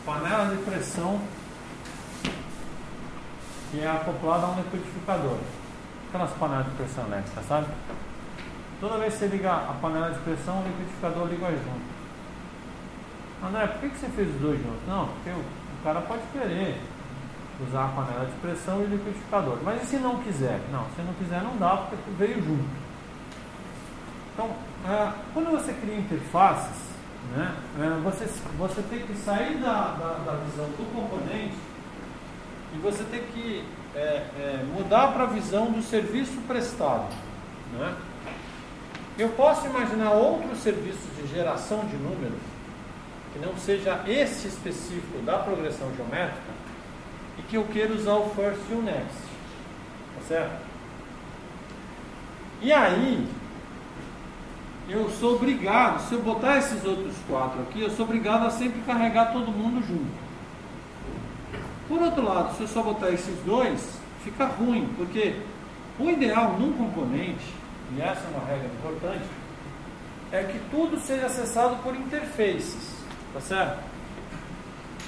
panela de pressão que é acoplada a um liquidificador. Aquelas panelas de pressão elétrica, sabe? Toda vez que você liga a panela de pressão, o liquidificador liga junto. André, por que, você fez os dois juntos? Não, porque o, o cara pode querer usar a panela de pressão e o liquidificador. Mas e se não quiser? Não, se não quiser não dá, porque veio junto. Então, é, quando você cria interfaces, né, é, você, você tem que sair da, da, da visão do componente e você tem que é, é, mudar para a visão do serviço prestado. Né? Eu posso imaginar outros serviços de geração de números que não seja esse específico da progressão geométrica e que eu queira usar o first e o next. Tá certo? E aí, eu sou obrigado, se eu botar esses outros quatro aqui, eu sou obrigado a sempre carregar todo mundo junto. Por outro lado, se eu só botar esses dois, fica ruim, porque o ideal num componente, e essa é uma regra importante, é que tudo seja acessado por interfaces, tá certo?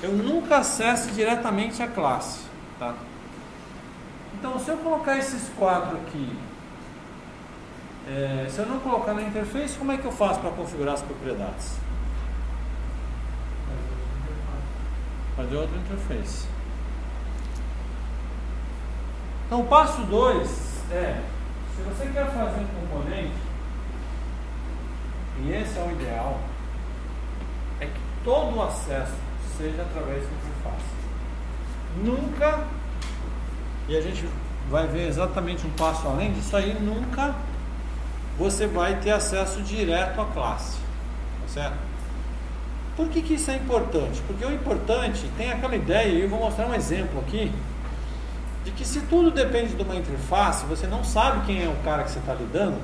Eu nunca acesso diretamente a classe, tá? Então, se eu colocar esses quatro aqui, é, se eu não colocar na interface, como é que eu faço para configurar as propriedades? Fazer outra interface. Então, o passo 2 é, se você quer fazer um componente, e esse é o ideal, é que todo o acesso seja através da interface. Nunca, e a gente vai ver exatamente um passo além disso aí, nunca você vai ter acesso direto à classe. Tá certo? Por que, que isso é importante? Porque o importante tem aquela ideia, e eu vou mostrar um exemplo aqui, de que se tudo depende de uma interface, você não sabe quem é o cara que você está lidando,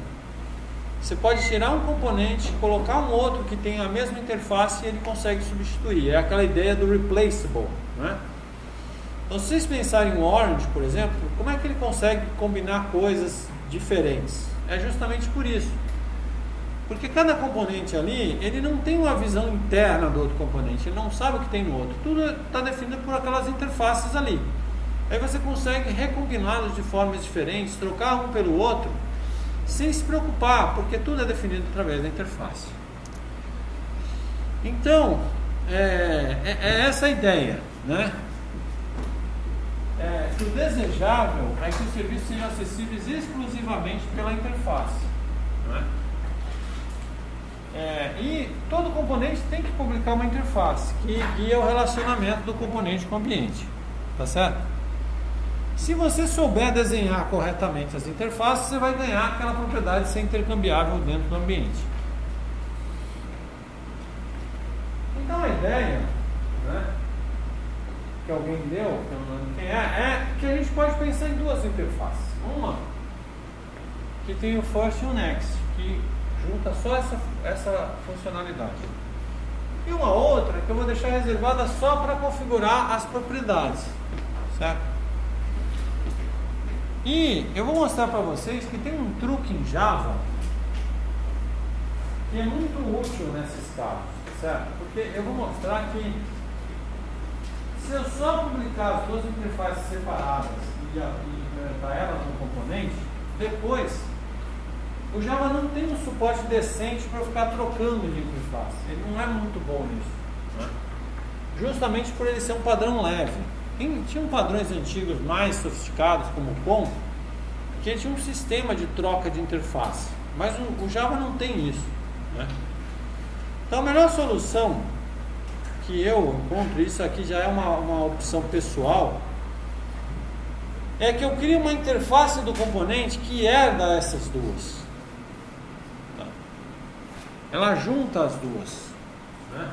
você pode tirar um componente, colocar um outro que tem a mesma interface e ele consegue substituir. É aquela ideia do replaceable. Né? Então, se vocês pensarem em Orange, por exemplo, como é que ele consegue combinar coisas diferentes? É justamente por isso. Porque cada componente ali, ele não tem uma visão interna do outro componente, ele não sabe o que tem no outro. Tudo está definido por aquelas interfaces ali. Aí você consegue recombiná-los de formas diferentes, trocar um pelo outro, sem se preocupar, porque tudo é definido através da interface. Então, é, é, é essa a ideia, né? É, que o desejável é que os serviços sejam acessíveis exclusivamente pela interface. É? É, e todo componente tem que publicar uma interface que guia o relacionamento do componente com o ambiente. Tá certo? Se você souber desenhar corretamente as interfaces, você vai ganhar aquela propriedade de ser intercambiável dentro do ambiente. Então a ideia que alguém deu, que eu não lembro quem é, é que a gente pode pensar em duas interfaces. Uma que tem o first e o next, que junta só essa, essa funcionalidade. E uma outra que eu vou deixar reservada só para configurar as propriedades, certo? E eu vou mostrar para vocês que tem um truque em Java que é muito útil nesses casos, certo? Porque eu vou mostrar que se eu só publicar as duas interfaces separadas e, implementar elas no componente, depois o Java não tem um suporte decente para ficar trocando de interface. Ele não é muito bom nisso. Né? Justamente por ele ser um padrão leve. Tem, tinham padrões antigos mais sofisticados, como o POM, que tinha um sistema de troca de interface. Mas o, o Java não tem isso. Né? Então a melhor solução que eu encontro, isso aqui já é uma, uma opção pessoal, é que eu crie uma interface do componente que herda essas duas. Tá? Ela junta as duas. Né?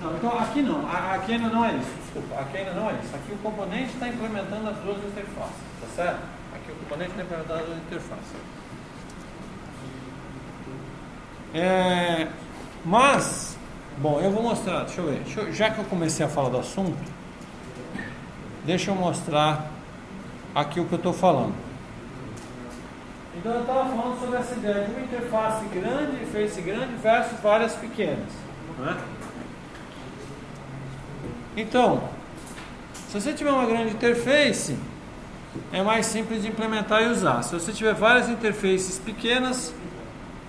Não, então aqui não, aqui ainda não é isso, desculpa, aqui ainda não é isso. Aqui o componente está implementando as duas interfaces, tá certo? Aqui o componente está implementando as duas interfaces. É, mas, bom, eu vou mostrar, deixa eu ver, deixa eu, já que eu comecei a falar do assunto, deixa eu mostrar aqui o que eu estou falando. Então eu estava falando sobre essa ideia de uma interface grande, face grande versus várias pequenas. Né? Então, se você tiver uma grande interface, é mais simples de implementar e usar. Se você tiver várias interfaces pequenas,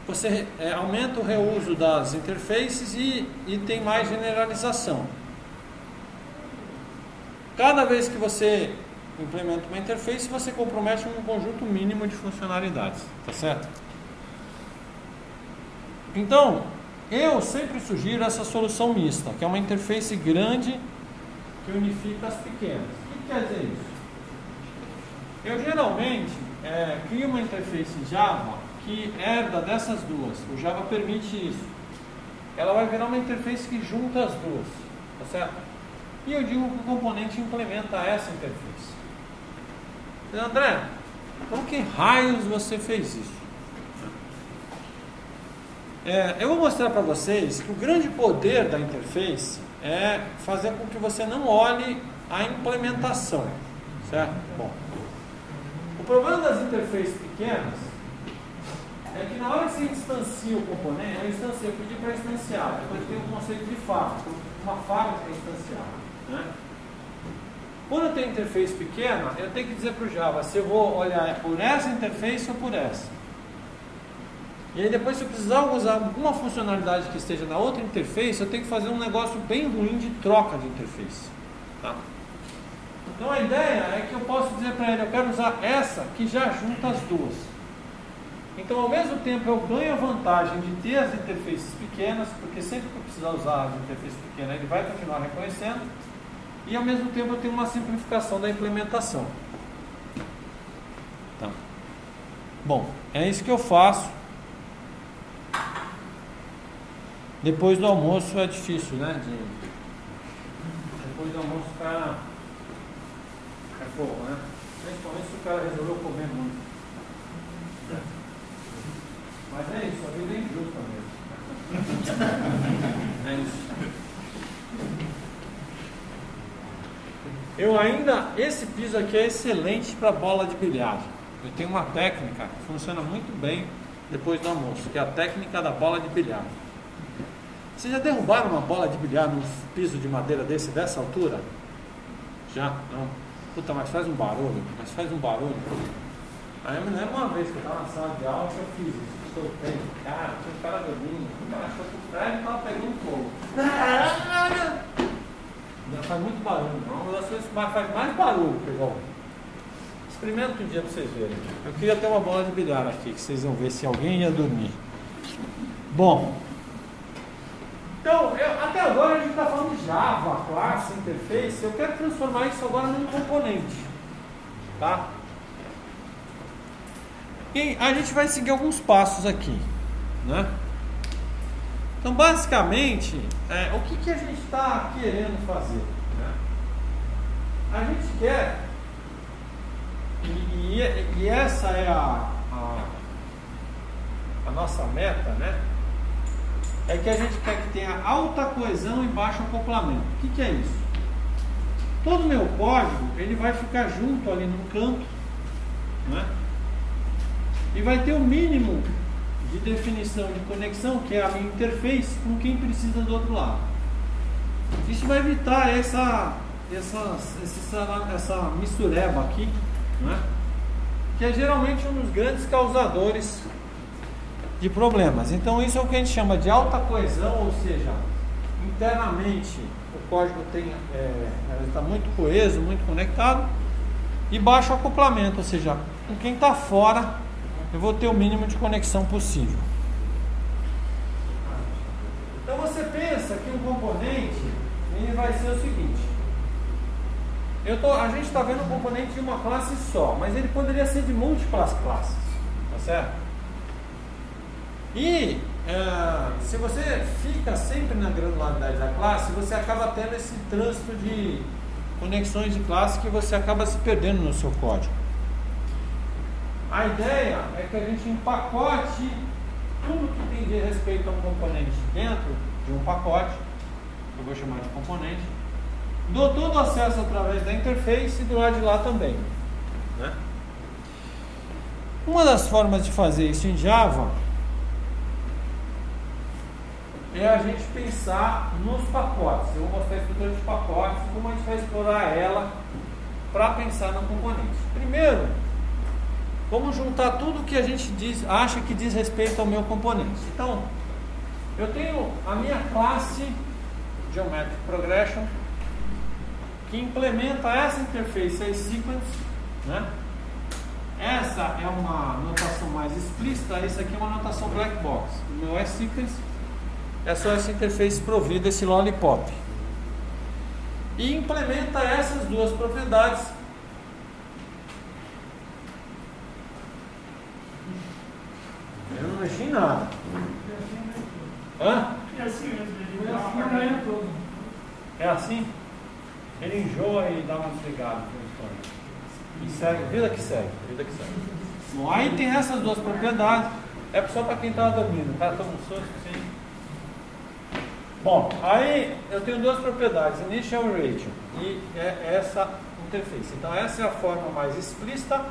você é, aumenta o reuso das interfaces e, e tem mais generalização. Cada vez que você implementa uma interface, você compromete um conjunto mínimo de funcionalidades, tá certo? Então, eu sempre sugiro essa solução mista, que é uma interface grande que unifica as pequenas. O que quer dizer isso? Eu geralmente é, crio uma interface Java que herda dessas duas. O Java permite isso. Ela vai virar uma interface que junta as duas, tá certo? E eu digo que o componente implementa essa interface. André, com que raios você fez isso? É, eu vou mostrar para vocês que o grande poder da interface é fazer com que você não olhe a implementação, certo? Bom, o problema das interfaces pequenas é que na hora que você instancia o componente, eu instancia, eu pedi para instanciar, depois tem o conceito de fábrica, uma fábrica instanciada, né? Quando eu tenho interface pequena, eu tenho que dizer para o Java se eu vou olhar por essa interface ou por essa. E aí depois se eu precisar usar alguma funcionalidade que esteja na outra interface, eu tenho que fazer um negócio bem ruim de troca de interface. Tá? Então a ideia é que eu posso dizer para ele, eu quero usar essa que já junta as duas. Então ao mesmo tempo eu ganho a vantagem de ter as interfaces pequenas, porque sempre que eu precisar usar as interfaces pequenas, ele vai continuar reconhecendo, e ao mesmo tempo eu tenho uma simplificação da implementação. Tá. Bom, é isso que eu faço. Depois do almoço é difícil, né? De... Depois do almoço fica é pouco, né? Principalmente se o cara resolveu comer muito. Mas é isso, a vida é injusta mesmo. É isso. Eu ainda, esse piso aqui é excelente para bola de bilhar. Eu tenho uma técnica que funciona muito bem depois do almoço, que é a técnica da bola de bilhar. Vocês já derrubaram uma bola de bilhar num piso de madeira desse, dessa altura? Já? Não? Puta, mas faz um barulho, mas faz um barulho. Aí eu me lembro uma vez que eu estava na sala de aula que eu fiz isso. Soltei, cara, tinha um cara dormindo, o cara achou que o prédio estava pegando fogo. Não faz muito barulho, não. Uma das coisas que faz mais barulho, pessoal. Experimenta um dia para vocês verem. Eu queria ter uma bola de bilhar aqui, que vocês vão ver se alguém ia dormir. Bom, então, eu, até agora a gente está falando de Java, classe, interface. Eu quero transformar isso agora num componente. Tá? E a gente vai seguir alguns passos aqui, né? Então, basicamente, é, o que, que a gente está querendo fazer? Né? A gente quer, e, e, e essa é a, a, a, nossa meta, né? É que a gente quer que tenha alta coesão e baixo acoplamento. O que, que é isso? Todo meu código ele vai ficar junto ali no canto, né? E vai ter o mínimo de definição de conexão, que é a minha interface, com quem precisa do outro lado. Isso vai evitar essa, essa, essa, essa mistureba aqui, né? que é geralmente um dos grandes causadores de problemas. Então isso é o que a gente chama de alta coesão, ou seja, internamente o código tem, é, está muito coeso, muito conectado, e baixo acoplamento, ou seja, com quem está fora eu vou ter o mínimo de conexão possível. Então você pensa que um componente ele vai ser o seguinte. Eu tô, a gente está vendo um componente de uma classe só, mas ele poderia ser de múltiplas classes, tá certo? E é, se você fica sempre na granularidade da classe, você acaba tendo esse trânsito de conexões de classe que você acaba se perdendo no seu código. A ideia é que a gente empacote tudo que tem de respeito a um componente dentro de um pacote, eu vou chamar de componente, dou todo acesso através da interface e do lado de lá também. Né? Uma das formas de fazer isso em Java é a gente pensar nos pacotes. Eu vou mostrar a estrutura de pacotes como a gente vai explorar ela para pensar no componente. Primeiro, Vamos juntar tudo que a gente diz, acha que diz respeito ao meu componente. Então, eu tenho a minha classe Geometric Progression que implementa essa interface aí sequence, né? Essa é uma notação mais explícita, essa aqui é uma notação black box. O meu é sequence é só essa interface provida esse lollipop. E implementa essas duas propriedades Eu não mexi em nada. Hã? É assim mesmo, ele assim a manhã toda. É assim? Ele enjoa e dá uma desligada. E segue, vida que segue, vida que segue. Bom, aí tem essas duas propriedades. É só para quem está dormindo, tá? Estamos sonhos sim. Bom, aí eu tenho duas propriedades, initial e ratio, e é essa interface. Então essa é a forma mais explícita,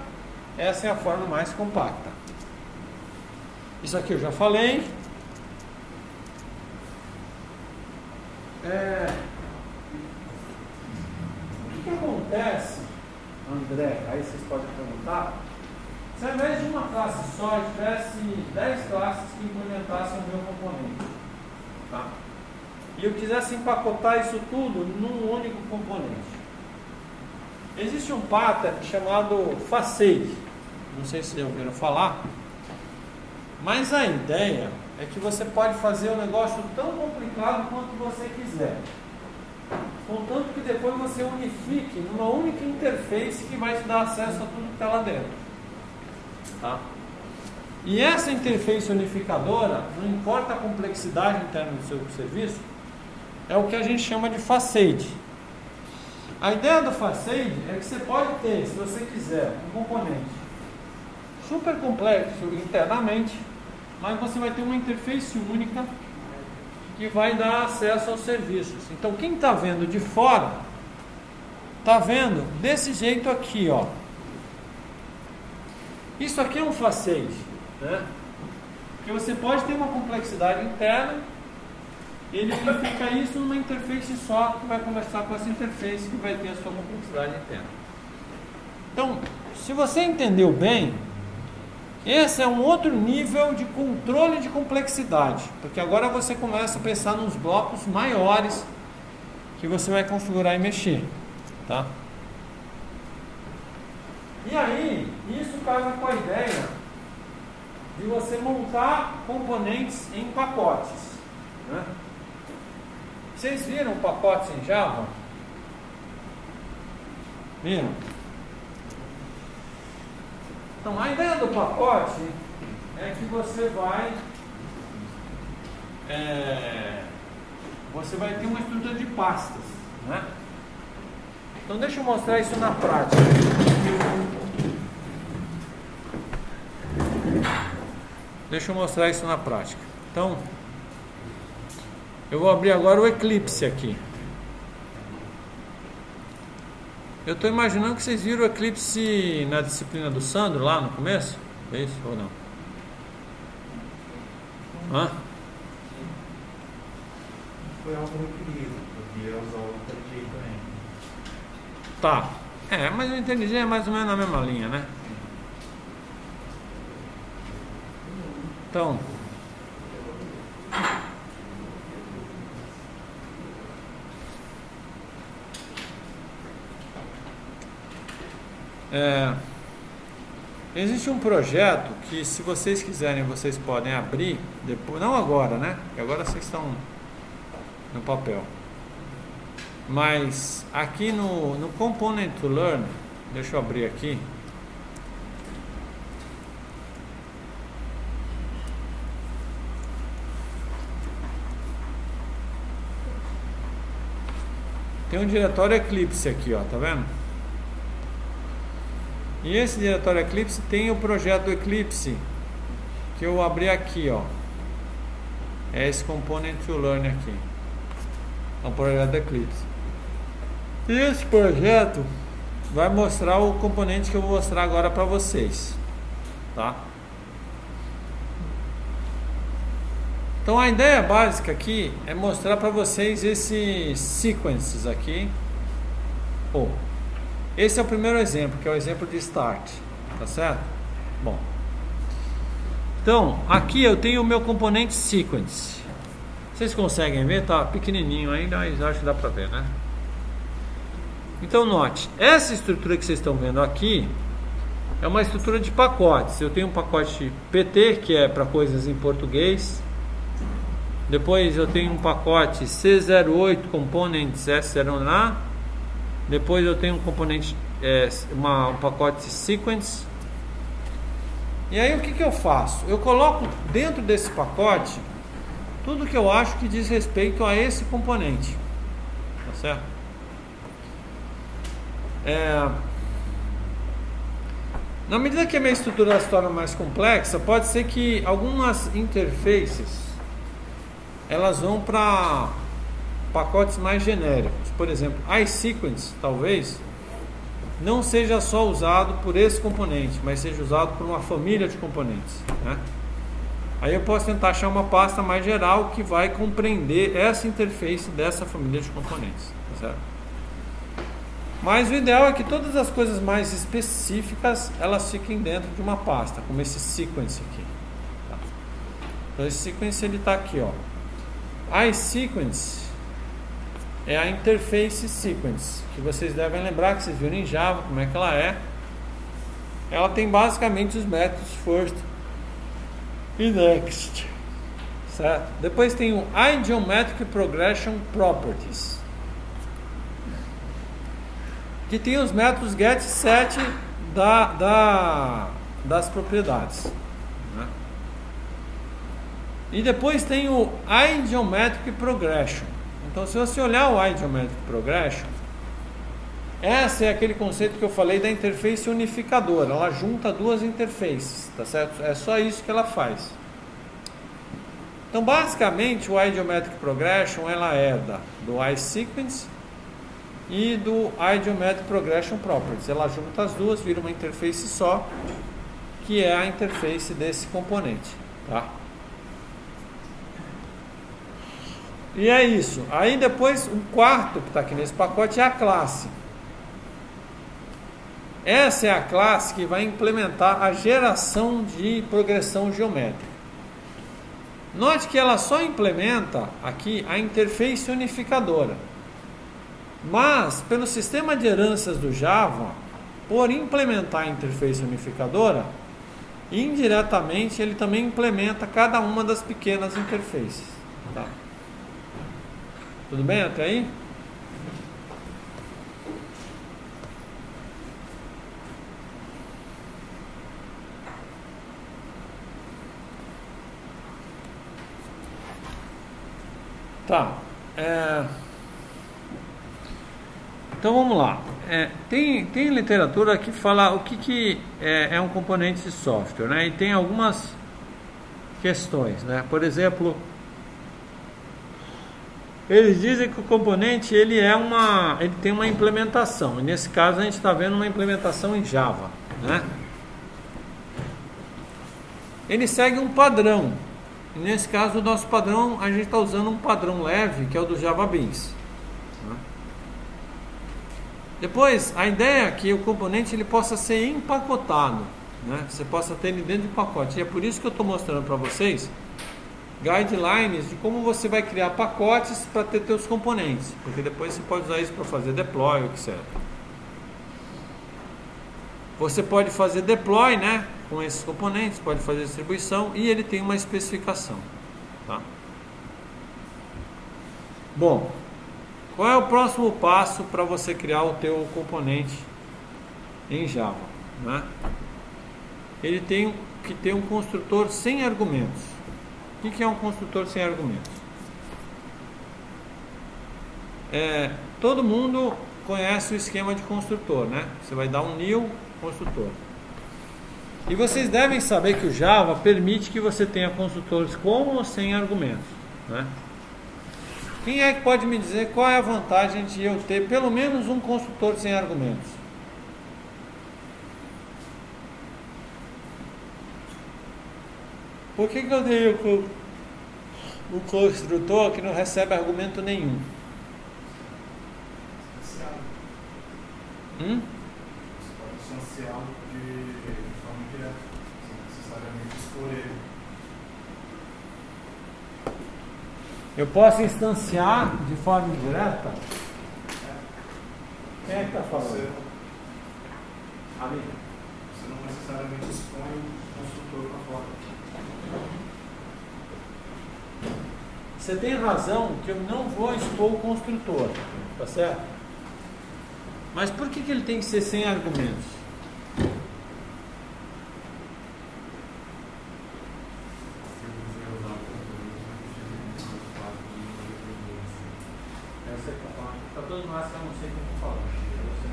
essa é a forma mais compacta. Isso aqui eu já falei. É... O que, que acontece, André? Aí vocês podem perguntar. Se ao invés de uma classe só, eu tivesse 10 classes que implementassem o meu componente, tá? e eu quisesse empacotar isso tudo num único componente. Existe um pattern chamado facade, não sei se ouviram falar, mas a ideia é que você pode fazer o negócio tão complicado quanto você quiser. Contanto que depois você unifique numa única interface que vai te dar acesso a tudo que está lá dentro. Tá? E essa interface unificadora, não importa a complexidade interna do seu serviço, é o que a gente chama de facade. A ideia do facade é que você pode ter, se você quiser, um componente super complexo internamente, mas você vai ter uma interface única que vai dar acesso aos serviços. Então, quem está vendo de fora, está vendo desse jeito aqui, ó. Isso aqui é um facade, né? Que você pode ter uma complexidade interna, ele fica isso numa interface só que vai conversar com essa interface que vai ter a sua complexidade interna. Então, se você entendeu bem, esse é um outro nível de controle de complexidade, porque agora você começa a pensar nos blocos maiores que você vai configurar e mexer, tá? E aí, isso casa com a ideia de você montar componentes em pacotes. Né? Vocês viram pacotes em Java? Viram? Então a ideia do pacote é que você vai é, você vai ter uma estrutura de pastas, né? Então deixa eu mostrar isso na prática. Deixa eu mostrar isso na prática. Então, eu vou abrir agora o Eclipse aqui. Eu estou imaginando que vocês viram o Eclipse na disciplina do Sandro lá no começo. É isso ou não? Hã? Foi algo porque eu usar o IntelliJ também. Tá. É, mas o IntelliJ é mais ou menos na mesma linha, né? Então. É, existe um projeto que, se vocês quiserem, vocês podem abrir depois, não agora, né? Agora vocês estão no papel. Mas aqui no, no Component to Learn, deixa eu abrir aqui. Tem um diretório Eclipse aqui, ó, tá vendo? E esse diretório Eclipse tem o projeto do Eclipse que eu abri aqui, ó. É esse component to learn aqui. É um projeto do Eclipse. E esse projeto vai mostrar o componente que eu vou mostrar agora para vocês, tá? Então a ideia básica aqui é mostrar para vocês esses sequences aqui. Oh, esse é o primeiro exemplo, que é o exemplo de start, tá certo? Bom. Então, aqui eu tenho o meu componente sequence. Vocês conseguem ver? Tá pequenininho ainda, mas acho que dá para ver, né? Então note, essa estrutura que vocês estão vendo aqui é uma estrutura de pacotes. Eu tenho um pacote PT, que é para coisas em português. Depois eu tenho um pacote C08 Components S01A. Depois eu tenho um componente, é, uma, um pacote Sequence. E aí o que, que eu faço? Eu coloco dentro desse pacote tudo que eu acho que diz respeito a esse componente. Tá certo? É, na medida que a minha estrutura se torna mais complexa, pode ser que algumas interfaces elas vão para pacotes mais genéricos. Por exemplo, iSequence talvez não seja só usado por esse componente, mas seja usado por uma família de componentes. Né? Aí eu posso tentar achar uma pasta mais geral que vai compreender essa interface dessa família de componentes. Tá certo? Mas o ideal é que todas as coisas mais específicas elas fiquem dentro de uma pasta, como esse sequence aqui. Tá? Então esse sequence ele está aqui, ó. iSequence é a interface sequence, que vocês devem lembrar que vocês viram em Java, como é que ela é. Ela tem basicamente os métodos first e next. Certo? Depois tem o iGeometric Progression Properties. Que tem os métodos get set da, da, das propriedades. E depois tem o iGeometric Progression. Então, se você olhar o iGeometric Progression, esse é aquele conceito que eu falei da interface unificadora. Ela junta duas interfaces, tá certo? É só isso que ela faz. Então, basicamente, o iGeometric Progression ela herda do iSequence e do iGeometric Progression Properties. Ela junta as duas, vira uma interface só, que é a interface desse componente, tá? E é isso. Aí depois, o quarto que está aqui nesse pacote é a classe. Essa é a classe que vai implementar a geração de progressão geométrica. Note que ela só implementa aqui a interface unificadora. Mas, pelo sistema de heranças do Java, por implementar a interface unificadora, indiretamente ele também implementa cada uma das pequenas interfaces. Tá? Tudo bem até aí? Tá. É... Então vamos lá. É, tem, tem literatura que fala o que, que é, é, um componente de software, né? E tem algumas questões, né? Por exemplo, eles dizem que o componente ele é uma, ele tem uma implementação. E nesse caso a gente está vendo uma implementação em Java, né? Ele segue um padrão. E nesse caso o nosso padrão a gente está usando um padrão leve que é o do Java Beans. Né? Depois a ideia é que o componente ele possa ser empacotado, né? Você possa ter ele dentro de pacote. E é por isso que eu estou mostrando para vocês guidelines de como você vai criar pacotes para ter seus componentes, porque depois você pode usar isso para fazer deploy, etc. Você pode fazer deploy, né, com esses componentes, pode fazer distribuição e ele tem uma especificação, tá? Bom, qual é o próximo passo para você criar o teu componente em Java, né? Ele tem que ter um construtor sem argumentos. O que é um construtor sem argumentos? É, todo mundo conhece o esquema de construtor, né? Você vai dar um new construtor. E vocês devem saber que o Java permite que você tenha construtores com ou sem argumentos, né? Quem é que pode me dizer qual é a vantagem de eu ter pelo menos um construtor sem argumentos? Por que, que eu tenho o construtor que não recebe argumento nenhum? Hum? Você pode instanciá-lo de, forma direta, sem necessariamente expor ele. Eu posso instanciar de forma direta? Quem é que está falando? Você, Ali. Você não necessariamente expõe o construtor para fora. Você tem razão que eu não vou expor o construtor, tá certo? Mas por que, que ele tem que ser sem argumentos? Está todo mundo que eu não sei o que eu estou falando. Você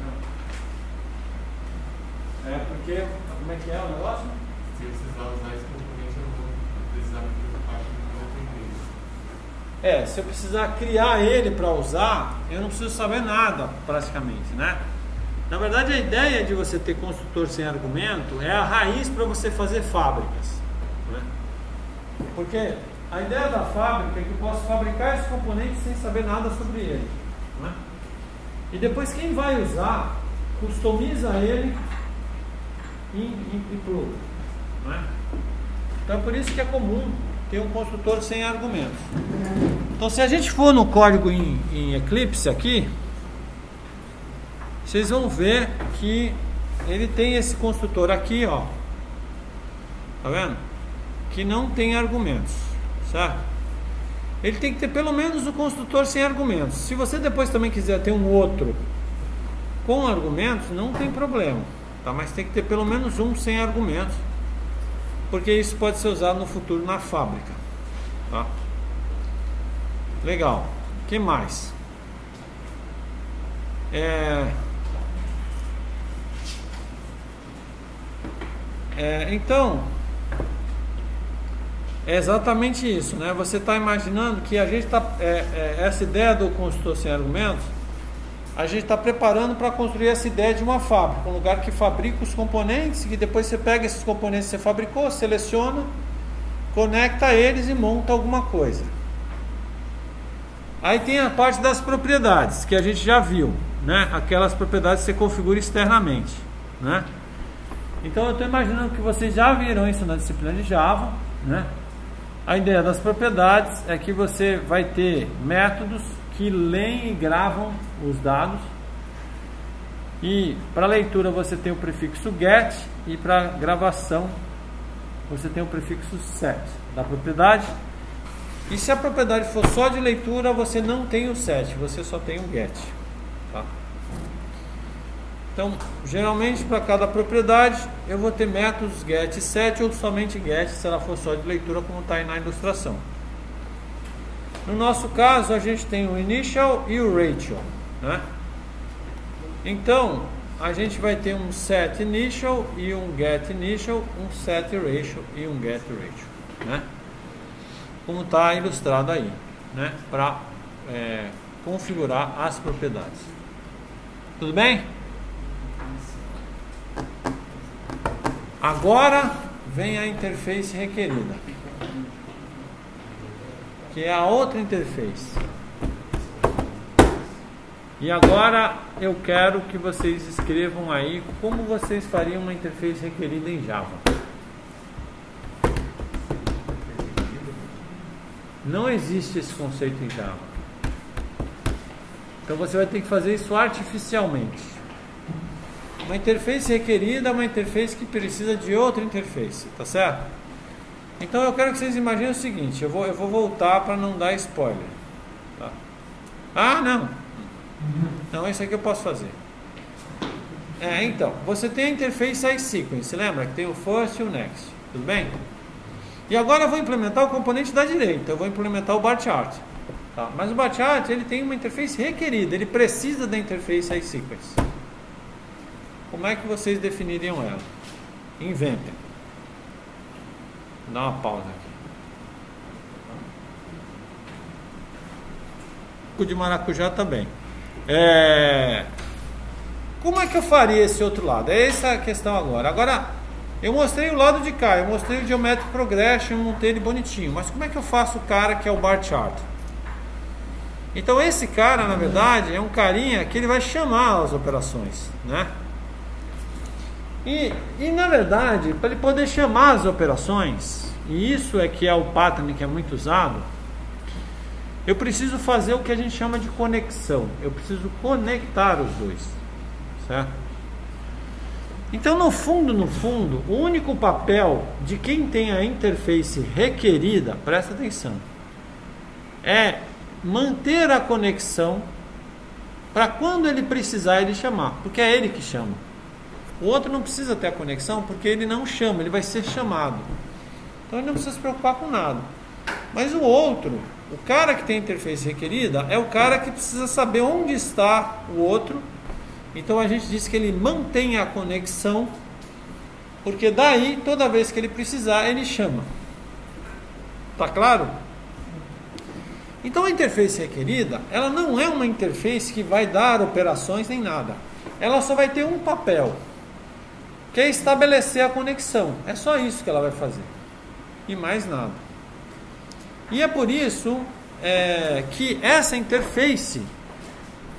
não. É porque. Como é que é o negócio? Se eu precisar usar esse componente, eu vou precisar me preocupar é, se eu precisar criar ele para usar, eu não preciso saber nada, praticamente, né? Na verdade, a ideia de você ter construtor sem argumento é a raiz para você fazer fábricas. Né? Porque a ideia da fábrica é que eu posso fabricar esse componente sem saber nada sobre ele. Né? E depois quem vai usar, customiza ele e, e, e pluga. Né? Então é por isso que é comum tem um construtor sem argumentos. Então, se a gente for no código em, em Eclipse aqui, vocês vão ver que ele tem esse construtor aqui, ó. Tá vendo? Que não tem argumentos, certo? Ele tem que ter pelo menos o construtor sem argumentos. Se você depois também quiser ter um outro com argumentos, não tem problema, tá? Mas tem que ter pelo menos um sem argumentos porque isso pode ser usado no futuro na fábrica. Tá? Legal. O que mais? É... É, então, é exatamente isso, né? Você está imaginando que a gente está. É, é, essa ideia do construtor sem argumentos a gente está preparando para construir essa ideia de uma fábrica, um lugar que fabrica os componentes, que depois você pega esses componentes que você fabricou, seleciona, conecta eles e monta alguma coisa. Aí tem a parte das propriedades, que a gente já viu, né? Aquelas propriedades que você configura externamente, né? Então eu estou imaginando que vocês já viram isso na disciplina de Java, né? A ideia das propriedades é que você vai ter métodos que leem e gravam os dados. E para leitura você tem o prefixo get e para gravação você tem o prefixo set da propriedade. E se a propriedade for só de leitura, você não tem o set, você só tem o get. Tá? Então, geralmente para cada propriedade eu vou ter métodos get e set ou somente get se ela for só de leitura, como está aí na ilustração. No nosso caso, a gente tem o initial e o ratio, né? Então, a gente vai ter um set initial e um get initial, um set ratio e um get ratio, né? Como está ilustrado aí, né? Para é, configurar as propriedades. Tudo bem? Agora vem a interface requerida, que é a outra interface. E agora eu quero que vocês escrevam aí como vocês fariam uma interface requerida em Java. Não existe esse conceito em Java. Então você vai ter que fazer isso artificialmente. Uma interface requerida é uma interface que precisa de outra interface, tá certo? Então eu quero que vocês imaginem o seguinte, eu vou, eu vou voltar para não dar spoiler. Tá? Ah, não. Não, isso aqui eu posso fazer. É, então, você tem a interface iSequence, lembra que tem o first e o next, tudo bem? E agora eu vou implementar o componente da direita, eu vou implementar o bar chart. Tá? Mas o bar chart ele tem uma interface requerida, ele precisa da interface iSequence. Como é que vocês definiriam ela? Inventem. Dá uma pausa aqui. O de maracujá também. É... Como é que eu faria esse outro lado? É essa a questão agora. Agora, eu mostrei o lado de cá, eu mostrei o Geometric Progression, montei ele bonitinho. Mas como é que eu faço o cara que é o bar chart? Então esse cara, na verdade, é um carinha que ele vai chamar as operações, né? E, e na verdade, para ele poder chamar as operações, e isso é que é o pattern que é muito usado, eu preciso fazer o que a gente chama de conexão. Eu preciso conectar os dois, certo? Então, no fundo, no fundo, o único papel de quem tem a interface requerida, presta atenção, é manter a conexão para quando ele precisar ele chamar, porque é ele que chama. O outro não precisa ter a conexão porque ele não chama, ele vai ser chamado. Então ele não precisa se preocupar com nada. Mas o outro, o cara que tem a interface requerida, é o cara que precisa saber onde está o outro então a gente diz que ele mantém a conexão, porque daí, toda vez que ele precisar, ele chama. Tá claro? Então a interface requerida, ela não é uma interface que vai dar operações nem nada. Ela só vai ter um papel, que é estabelecer a conexão. É só isso que ela vai fazer. E mais nada. E é por isso é, que essa interface,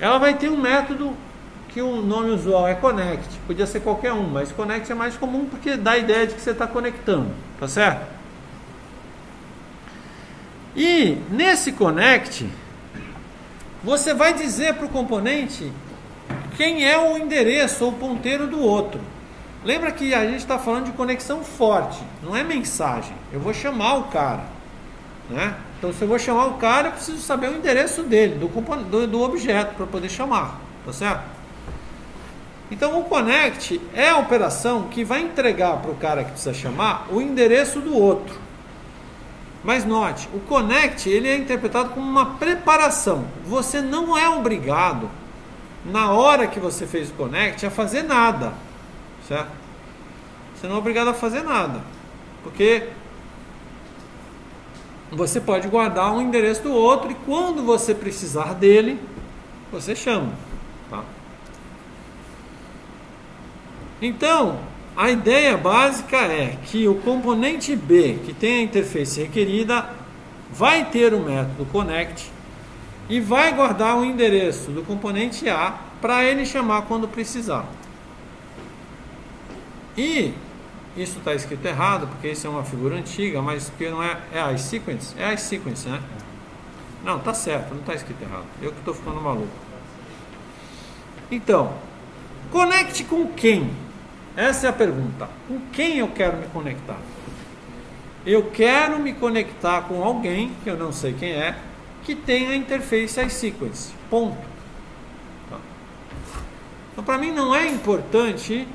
ela vai ter um método que o nome usual é Connect. Podia ser qualquer um, mas Connect é mais comum porque dá a ideia de que você está conectando, tá certo? E nesse Connect, você vai dizer para o componente quem é o endereço ou ponteiro do outro. Lembra que a gente está falando de conexão forte, não é mensagem. Eu vou chamar o cara, né? Então, se eu vou chamar o cara, eu preciso saber o endereço dele, do, do, do objeto, para poder chamar, tá certo? Então o connect é a operação que vai entregar para o cara que precisa chamar o endereço do outro. Mas note, o connect ele é interpretado como uma preparação. Você não é obrigado na hora que você fez o connect a fazer nada, certo? Você não é obrigado a fazer nada, porque você pode guardar um endereço do outro e quando você precisar dele, você chama, tá? Então, a ideia básica é que o componente B, que tem a interface requerida, vai ter o método connect e vai guardar o endereço do componente A para ele chamar quando precisar. E isso está escrito errado, porque isso é uma figura antiga, mas que não é, é a sequence, é a sequence, né? Não, tá certo, não está escrito errado. Eu que estou ficando maluco. Então, conecte com quem? Essa é a pergunta. Com quem eu quero me conectar? Eu quero me conectar com alguém, que eu não sei quem é, que tenha interface iSequence. Ponto. Tá. Então, para mim, não é importante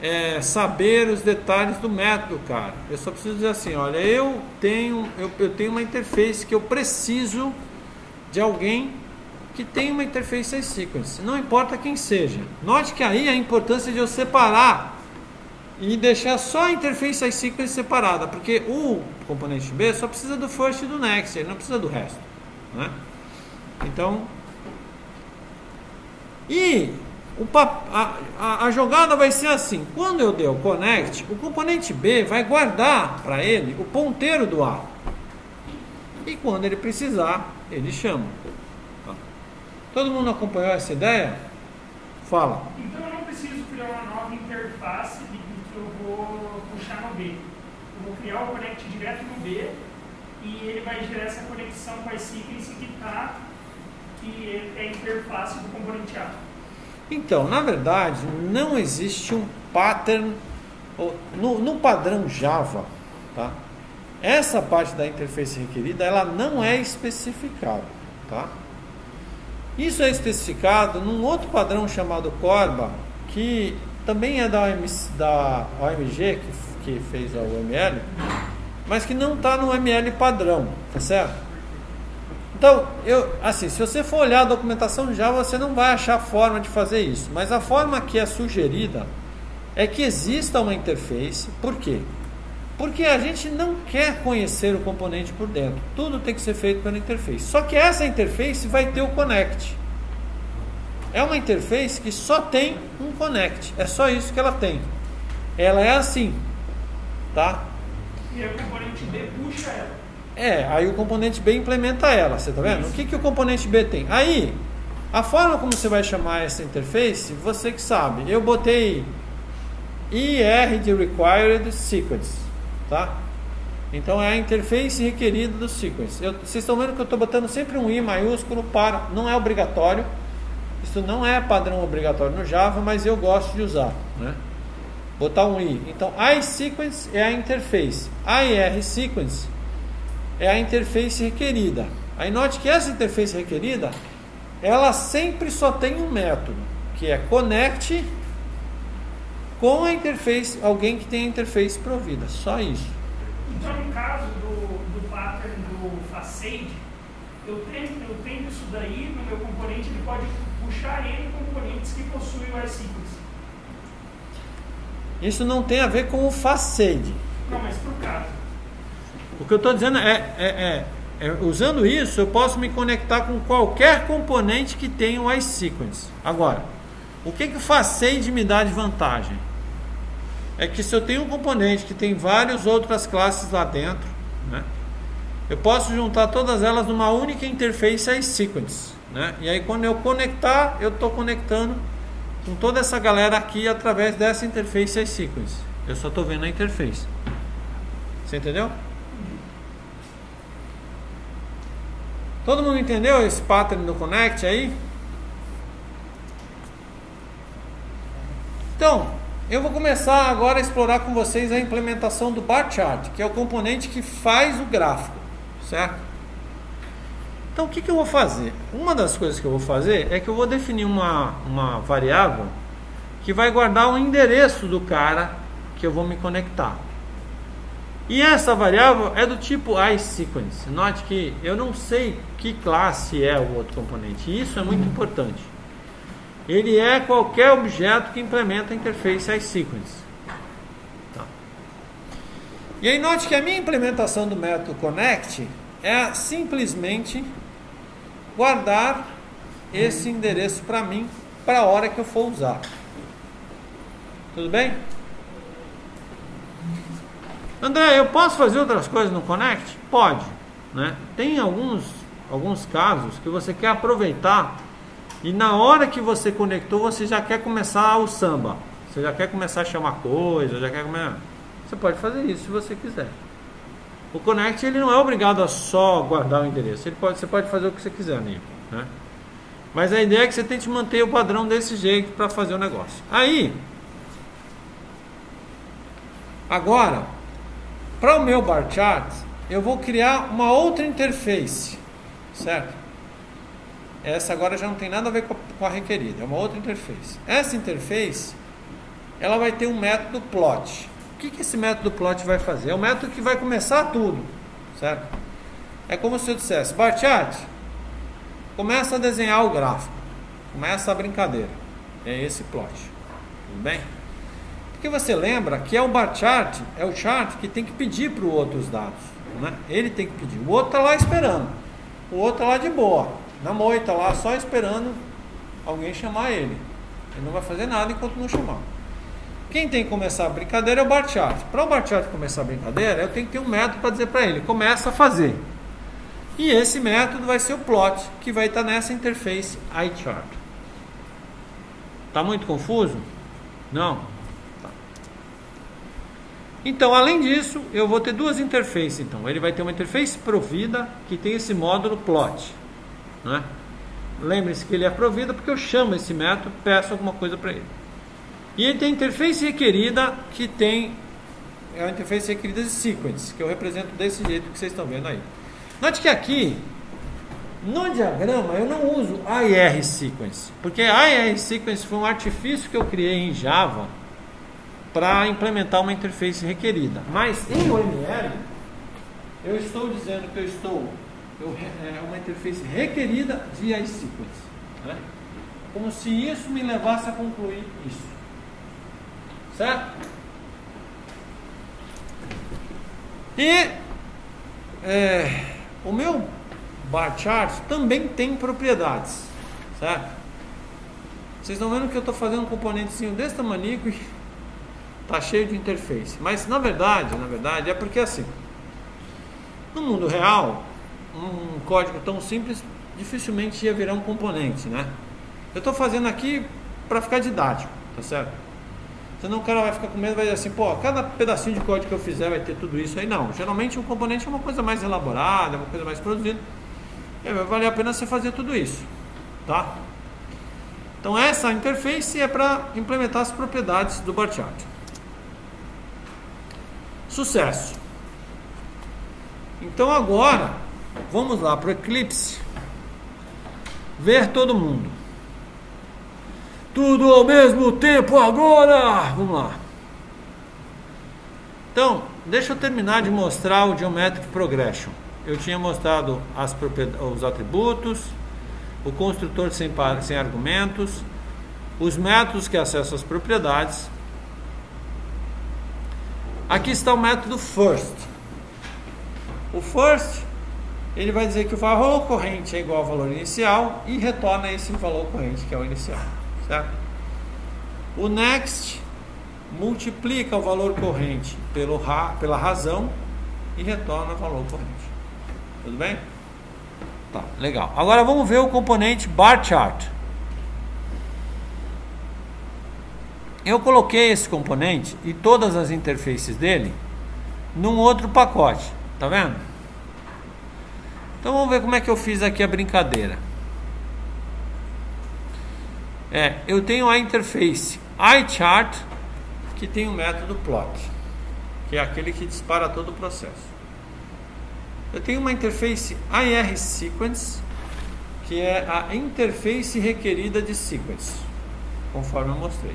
é, saber os detalhes do método, cara. Eu só preciso dizer assim, olha, eu tenho, eu, eu tenho uma interface que eu preciso de alguém que tem uma interface sequence, não importa quem seja. Note que aí a importância de eu separar e deixar só a interface sequence separada, porque o componente B só precisa do first e do next, ele não precisa do resto, né? Então, e a, a, a, jogada vai ser assim: quando eu der o connect, o componente B vai guardar para ele o ponteiro do A. E quando ele precisar, ele chama. Todo mundo acompanhou essa ideia? Fala. Então eu não preciso criar uma nova interface que eu vou puxar no B. Eu vou criar o connect direto no B e ele vai gerar essa conexão com a sequence que está, que é a interface do componente A. Então, na verdade, não existe um pattern no, no padrão Java, tá? Essa parte da interface requerida, ela não é especificada, tá? Isso é especificado num outro padrão chamado Corba, que também é da, OMG, da OMG, que, que fez a UML, mas que não está no ML padrão, tá certo? Então, eu, assim, se você for olhar a documentação de Java, você não vai achar forma de fazer isso. Mas a forma que é sugerida é que exista uma interface. Por quê? Porque a gente não quer conhecer o componente por dentro. Tudo tem que ser feito pela interface. Só que essa interface vai ter o connect. É uma interface que só tem um connect. É só isso que ela tem. Ela é assim, tá? E o componente B puxa ela. É, aí o componente B implementa ela, você tá vendo? Isso. O que, que o componente B tem? Aí, a forma como você vai chamar essa interface, você que sabe. Eu botei IR de Required Sequence tá? Então é a interface requerida do sequence. Eu, vocês estão vendo que eu estou botando sempre um i maiúsculo para, não é obrigatório. Isso não é padrão obrigatório no Java, mas eu gosto de usar, né? Botar um i. Então iSequence é a interface, IRSequence é a interface requerida. Aí note que essa interface requerida, ela sempre só tem um método, que é connect com a interface, alguém que tem a interface provida, só isso. Então, no caso do, do pattern do facade, eu tenho, eu tenho isso daí no meu componente, ele pode puxar N componentes que possuem o iSequence. Isso não tem a ver com o facade. Não, mas por caso. O que eu estou dizendo é, é, é, é, usando isso, eu posso me conectar com qualquer componente que tenha o iSequence. Agora, o que, que o facade me dá de vantagem? é que se eu tenho um componente que tem várias outras classes lá dentro, né, eu posso juntar todas elas numa única interface iSequence. Né? E aí quando eu conectar, eu estou conectando com toda essa galera aqui através dessa interface iSequence. Eu só estou vendo a interface. Você entendeu? Todo mundo entendeu esse pattern do connect aí? Então, eu vou começar agora a explorar com vocês a implementação do bar chart, que é o componente que faz o gráfico, certo? Então o que, que eu vou fazer? Uma das coisas que eu vou fazer é que eu vou definir uma, uma variável que vai guardar o endereço do cara que eu vou me conectar. E essa variável é do tipo iSequence. Note que eu não sei que classe é o outro componente. Isso é muito importante ele é qualquer objeto que implementa a interface iSequence. Tá. E aí note que a minha implementação do método connect é simplesmente guardar esse endereço para mim para a hora que eu for usar. Tudo bem? André, eu posso fazer outras coisas no Connect? Pode. Né? Tem alguns, alguns casos que você quer aproveitar e na hora que você conectou, você já quer começar o samba. Você já quer começar a chamar coisa, já quer começar. Você pode fazer isso se você quiser. O Connect ele não é obrigado a só guardar o endereço. Ele pode, você pode fazer o que você quiser nele. Né? Mas a ideia é que você tente manter o padrão desse jeito para fazer o negócio. Aí, agora, para o meu bar chart, eu vou criar uma outra interface, certo? Essa agora já não tem nada a ver com a, requerida, é uma outra interface. Essa interface ela vai ter um método plot. O que, que esse método plot vai fazer? É o método que vai começar tudo, certo? É como se eu dissesse, Barchart, começa a desenhar o gráfico, começa a brincadeira. É esse plot, tudo bem? Porque você lembra que é o bar chart, é o chart que tem que pedir para o outro os dados. Né? Ele tem que pedir. O outro está lá esperando. O outro está lá de boa, na moita lá, só esperando alguém chamar ele. Ele não vai fazer nada enquanto não chamar. Quem tem que começar a brincadeira é o bar chart. Para o bar chart começar a brincadeira, eu tenho que ter um método para dizer para ele, começa a fazer. E esse método vai ser o plot, que vai estar nessa interface iChart. Tá muito confuso? Não? Então, além disso, eu vou ter duas interfaces. Então, ele vai ter uma interface provida que tem esse módulo plot. Né? Lembre-se que ele é provida porque eu chamo esse método, peço alguma coisa para ele. E ele tem a interface requerida que tem é a interface requerida de sequence, que eu represento desse jeito que vocês estão vendo aí. Note que aqui, no diagrama, eu não uso AR sequence, porque AR sequence foi um artifício que eu criei em Java para implementar uma interface requerida. Mas em OML, eu estou dizendo que eu estou eu, é uma interface requerida de iSequence. Né? Como se isso me levasse a concluir isso. Certo? E é, o meu bar chart também tem propriedades, certo? Vocês estão vendo que eu estou fazendo um componentezinho desse tamanho e tá cheio de interface. Mas na verdade, na verdade, é porque assim, no mundo real, um código tão simples dificilmente ia virar um componente, né? Eu estou fazendo aqui para ficar didático, tá certo? Senão o cara vai ficar com medo vai dizer assim, pô, cada pedacinho de código que eu fizer vai ter tudo isso aí. Não, geralmente um componente é uma coisa mais elaborada, é uma coisa mais produzida. E vai valer a pena você fazer tudo isso, tá? Então essa interface é para implementar as propriedades do bar chart. Sucesso. Então agora, vamos lá para o Eclipse. Ver todo mundo. Tudo ao mesmo tempo agora! Vamos lá. Então, deixa eu terminar de mostrar o Geometric Progression. Eu tinha mostrado os atributos, o construtor sem, sem argumentos, os métodos que acessam as propriedades. Aqui está o método first. O first, ele vai dizer que o valor corrente é igual ao valor inicial e retorna esse valor corrente que é o inicial. Certo? O next multiplica o valor corrente pelo ra, pela razão e retorna o valor corrente. Tudo bem? Tá, legal. Agora vamos ver o componente bar chart. Eu coloquei esse componente e todas as interfaces dele num outro pacote, tá vendo? Então vamos ver como é que eu fiz aqui a brincadeira. É, eu tenho a interface iChart que tem o método plot, que é aquele que dispara todo o processo. Eu tenho uma interface IRSequence, que é a interface requerida de sequence, conforme eu mostrei.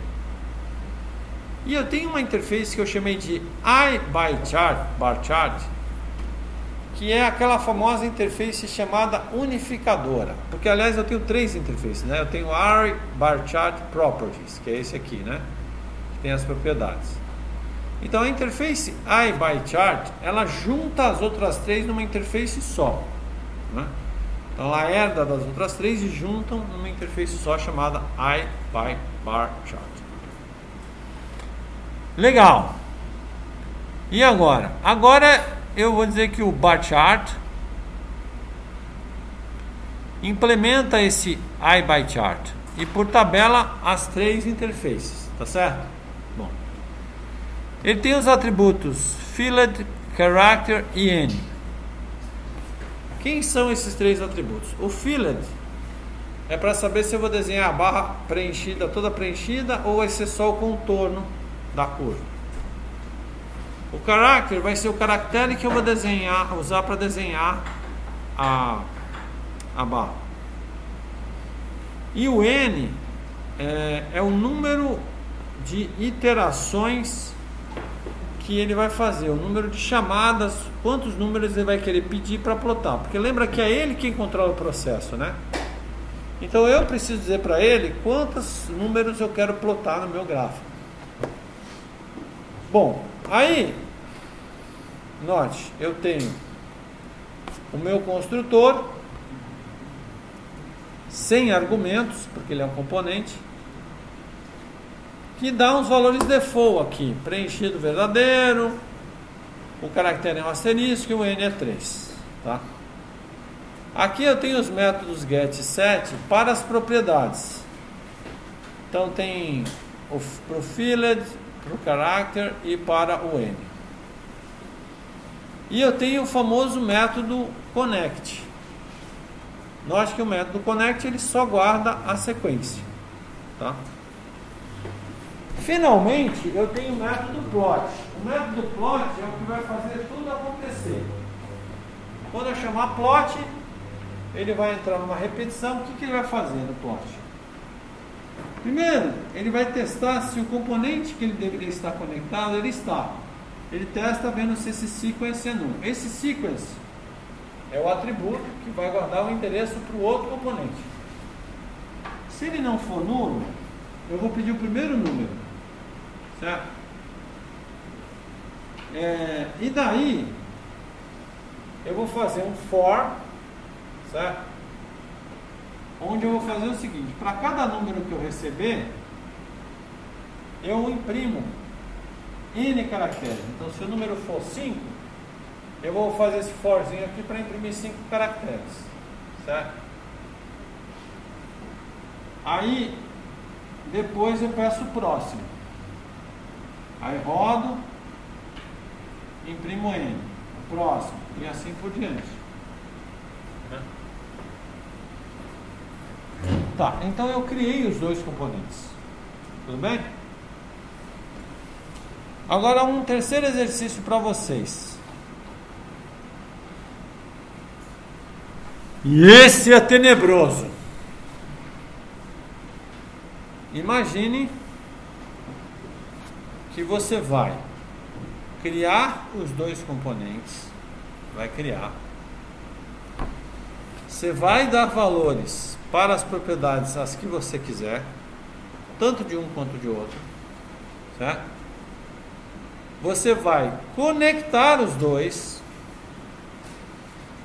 E eu tenho uma interface que eu chamei de iByChart, bar chart, que é aquela famosa interface chamada unificadora. Porque, aliás, eu tenho três interfaces, né? Eu tenho R Bar Chart Properties, que é esse aqui, né? Que tem as propriedades. Então, a interface I by Chart, ela junta as outras três numa interface só. Né? Então, ela herda das outras três e juntam numa interface só chamada I by Bar Chart. Legal. E agora? Agora eu vou dizer que o bar chart implementa esse I by chart e por tabela as três interfaces, tá certo? Bom, ele tem os atributos filled, character e n. Quem são esses três atributos? O filled é para saber se eu vou desenhar a barra preenchida, toda preenchida, ou vai ser só o contorno da curva. O character vai ser o caractere que eu vou desenhar, usar para desenhar a, a barra. E o N é, é o número de iterações que ele vai fazer, o número de chamadas, quantos números ele vai querer pedir para plotar, porque lembra que é ele quem controla o processo, né? Então eu preciso dizer para ele quantos números eu quero plotar no meu gráfico. Bom, aí, note, eu tenho o meu construtor sem argumentos, porque ele é um componente, que dá uns valores default aqui, preenchido verdadeiro, o caractere é um asterisco e o n é 3, tá? Aqui eu tenho os métodos get e set para as propriedades. Então tem o profiled, para o character e para o n. E eu tenho o famoso método connect. Note que o método connect ele só guarda a sequência, tá? Finalmente, eu tenho o método plot. O método plot é o que vai fazer tudo acontecer. Quando eu chamar plot, ele vai entrar numa repetição. O que, que ele vai fazer no plot? Primeiro, ele vai testar se o componente que ele deveria estar conectado, ele está. Ele testa vendo se esse sequence é nulo. Esse sequence é o atributo que vai guardar o endereço para o outro componente. Se ele não for nulo, eu vou pedir o primeiro número. Certo? É, e daí, eu vou fazer um for, certo? Onde eu vou fazer o seguinte: para cada número que eu receber, eu imprimo n caracteres. Então, se o número for 5, eu vou fazer esse forzinho aqui para imprimir 5 caracteres, certo? Aí, depois eu peço o próximo. Aí rodo, imprimo N, o próximo, e assim por diante. Tá, então eu criei os dois componentes. Tudo bem? Agora um terceiro exercício para vocês. E esse é tenebroso. Imagine que você vai criar os dois componentes, vai criar. Você vai dar valores para as propriedades as que você quiser, tanto de um quanto de outro, certo? Você vai conectar os dois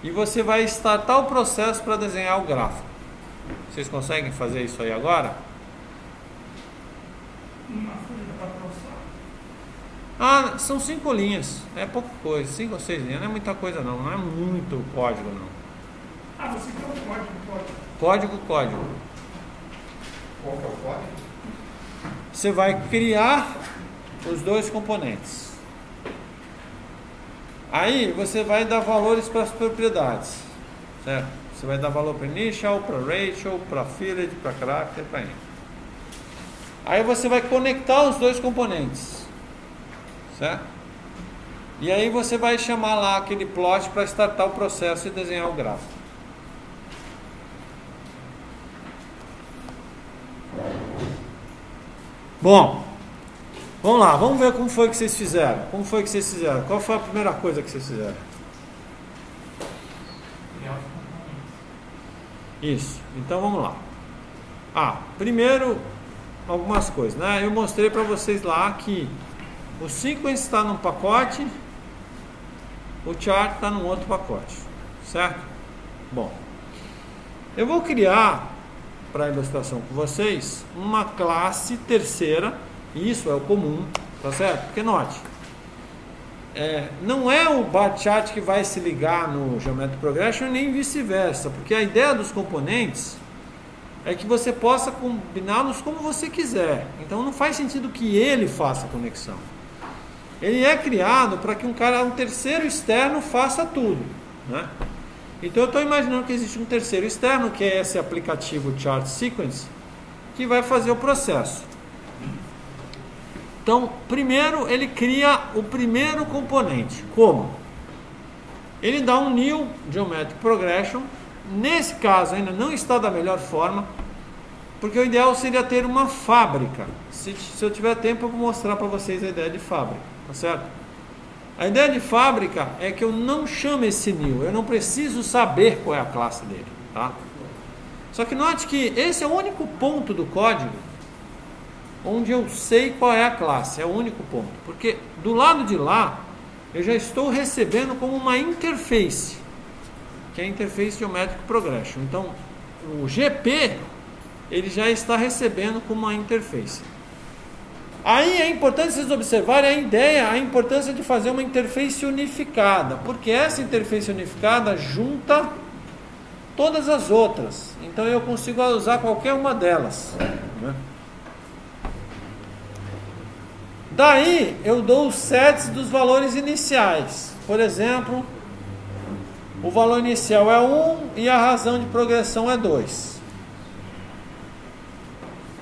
e você vai startar o processo para desenhar o gráfico. Vocês conseguem fazer isso aí agora? Ah, são cinco linhas, é pouca coisa, cinco ou seis linhas, não é muita coisa não, não é muito código não. Ah, você criou um código, código. Código, código. Qual que é o código? Você vai criar os dois componentes. Aí você vai dar valores para as propriedades, certo? Você vai dar valor para initial, para ratio, para filled, para character, para end. Aí você vai conectar os dois componentes, certo? E aí você vai chamar lá aquele plot para startar o processo e desenhar o gráfico. Bom, vamos lá, vamos ver como foi que vocês fizeram. Como foi que vocês fizeram? Qual foi a primeira coisa que vocês fizeram? Isso. Então vamos lá. Ah, primeiro algumas coisas, né? Eu mostrei para vocês lá que o sequence está num pacote, o chart está num outro pacote, certo? Bom, eu vou criar para ilustração com vocês uma classe terceira, isso é o comum, tá certo? Porque note, é, não é o bar que vai se ligar no Geometric Progression nem vice-versa, porque a ideia dos componentes é que você possa combiná-los como você quiser. Então não faz sentido que ele faça a conexão. Ele é criado para que um cara, um terceiro externo, faça tudo, né? Então eu estou imaginando que existe um terceiro externo, que é esse aplicativo Chart Sequence, que vai fazer o processo. Então, primeiro ele cria o primeiro componente. Como? Ele dá um new geometric progression. Nesse caso ainda não está da melhor forma. Porque o ideal seria ter uma fábrica. Se, se eu tiver tempo, eu vou mostrar para vocês a ideia de fábrica, tá certo? A ideia de fábrica é que eu não chame esse new, eu não preciso saber qual é a classe dele, tá? Só que note que esse é o único ponto do código onde eu sei qual é a classe, é o único ponto. Porque do lado de lá, eu já estou recebendo como uma interface, que é a Interface Geometric Progression. Então, o GP, ele já está recebendo como uma interface. Aí é importante vocês observarem a ideia, a importância de fazer uma interface unificada, porque essa interface unificada junta todas as outras. Então eu consigo usar qualquer uma delas. Né? Daí eu dou os sets dos valores iniciais. Por exemplo, o valor inicial é 1 e a razão de progressão é 2.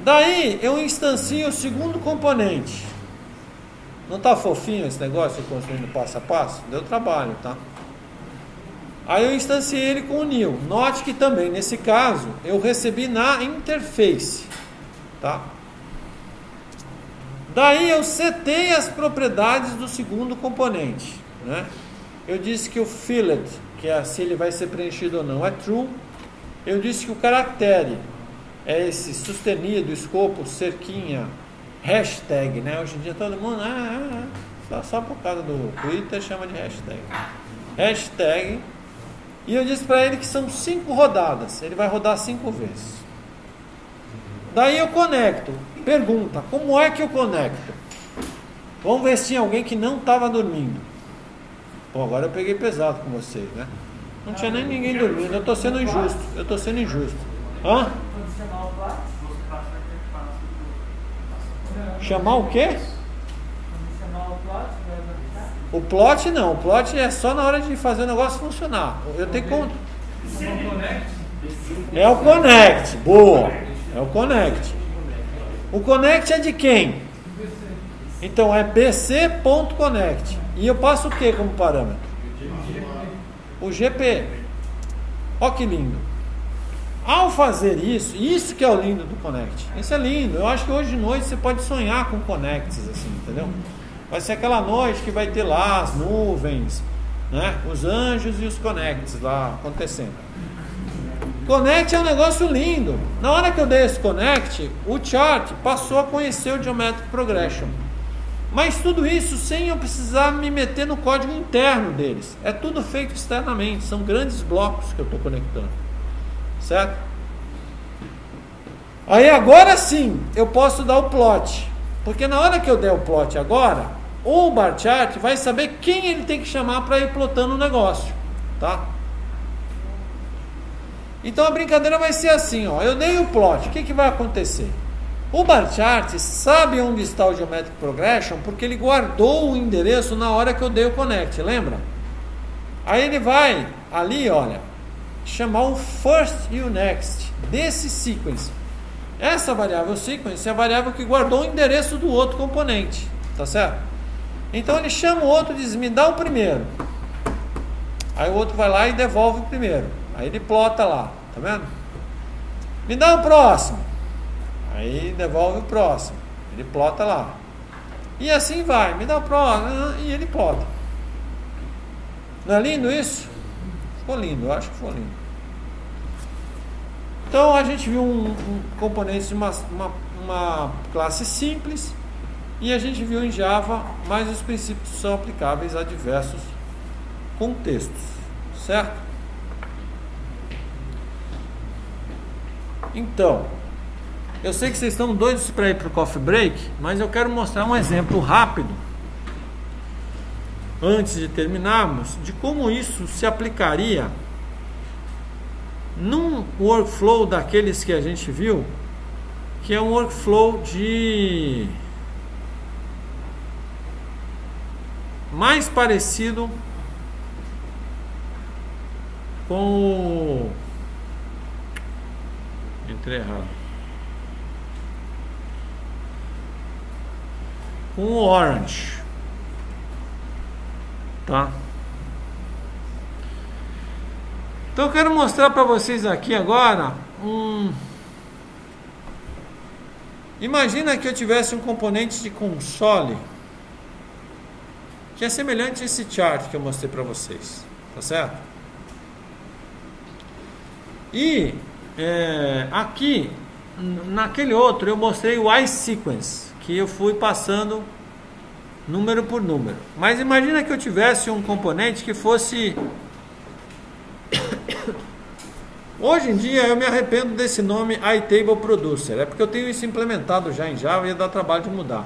Daí eu instancio o segundo componente. Não está fofinho esse negócio construindo passo a passo? Deu trabalho, tá? Aí eu instanciei ele com o new. Note que também nesse caso eu recebi na interface, tá? Daí eu setei as propriedades do segundo componente, né? Eu disse que o fillet, que é se ele vai ser preenchido ou não, é true. Eu disse que o caractere é esse sustenido, escopo, cerquinha, hashtag, né? Hoje em dia todo mundo, ah, ah, ah, só, só por causa do Twitter chama de hashtag. Hashtag. E eu disse para ele que são cinco rodadas. Ele vai rodar cinco vezes. Daí eu conecto. Pergunta, como é que eu conecto? Vamos ver se tinha alguém que não estava dormindo. Pô, agora eu peguei pesado com vocês, né? Não tinha nem ninguém dormindo. Eu estou sendo injusto. Eu estou sendo injusto. Hã? Chamar o quê? O plot não, o plot é só na hora de fazer o negócio funcionar. Eu tenho conta. É o connect, boa. É o connect. O connect é de quem? Então é bc.connect. E eu passo o que como parâmetro? O GP. Olha que lindo. Ao fazer isso, isso que é o lindo do Connect. Isso é lindo. Eu acho que hoje de noite você pode sonhar com Connects, assim, entendeu? Vai ser aquela noite que vai ter lá as nuvens, né? Os anjos e os Connects lá acontecendo. Connect é um negócio lindo. Na hora que eu dei esse Connect, o chart passou a conhecer o Geometric Progression. Mas tudo isso sem eu precisar me meter no código interno deles. É tudo feito externamente, são grandes blocos que eu estou conectando. Certo? Aí agora sim eu posso dar o plot. Porque na hora que eu der o plot agora, o bar chart vai saber quem ele tem que chamar para ir plotando o negócio. Tá? Então a brincadeira vai ser assim, ó. Eu dei o plot, o que, que vai acontecer? O bar chart sabe onde está o geometric progression porque ele guardou o endereço na hora que eu dei o connect, lembra? Aí ele vai ali, olha, chamar o first e o next desse sequence. Essa variável sequence é a variável que guardou o endereço do outro componente, tá certo? Então ele chama o outro e diz: "Me dá o primeiro". Aí o outro vai lá e devolve o primeiro. Aí ele plota lá, tá vendo? Me dá o próximo. Aí devolve o próximo. Ele plota lá. E assim vai, me dá o próximo e ele plota. Não é lindo isso? Ficou lindo, eu acho que ficou lindo. Então a gente viu um, um componente de uma, uma, uma classe simples e a gente viu em Java, mas os princípios são aplicáveis a diversos contextos, certo? Então, eu sei que vocês estão doidos para ir para o coffee break, mas eu quero mostrar um exemplo rápido antes de terminarmos, de como isso se aplicaria num workflow daqueles que a gente viu, que é um workflow de mais parecido com o entrei errado. Com o orange Tá? Então eu quero mostrar para vocês aqui agora um Imagina que eu tivesse um componente de console que é semelhante a esse chart que eu mostrei para vocês, tá certo? E é, aqui, naquele outro, eu mostrei o iSequence, que eu fui passando número por número. Mas imagina que eu tivesse um componente que fosse Hoje em dia eu me arrependo desse nome iTable Producer, é porque eu tenho isso implementado já em Java e ia dar trabalho de mudar.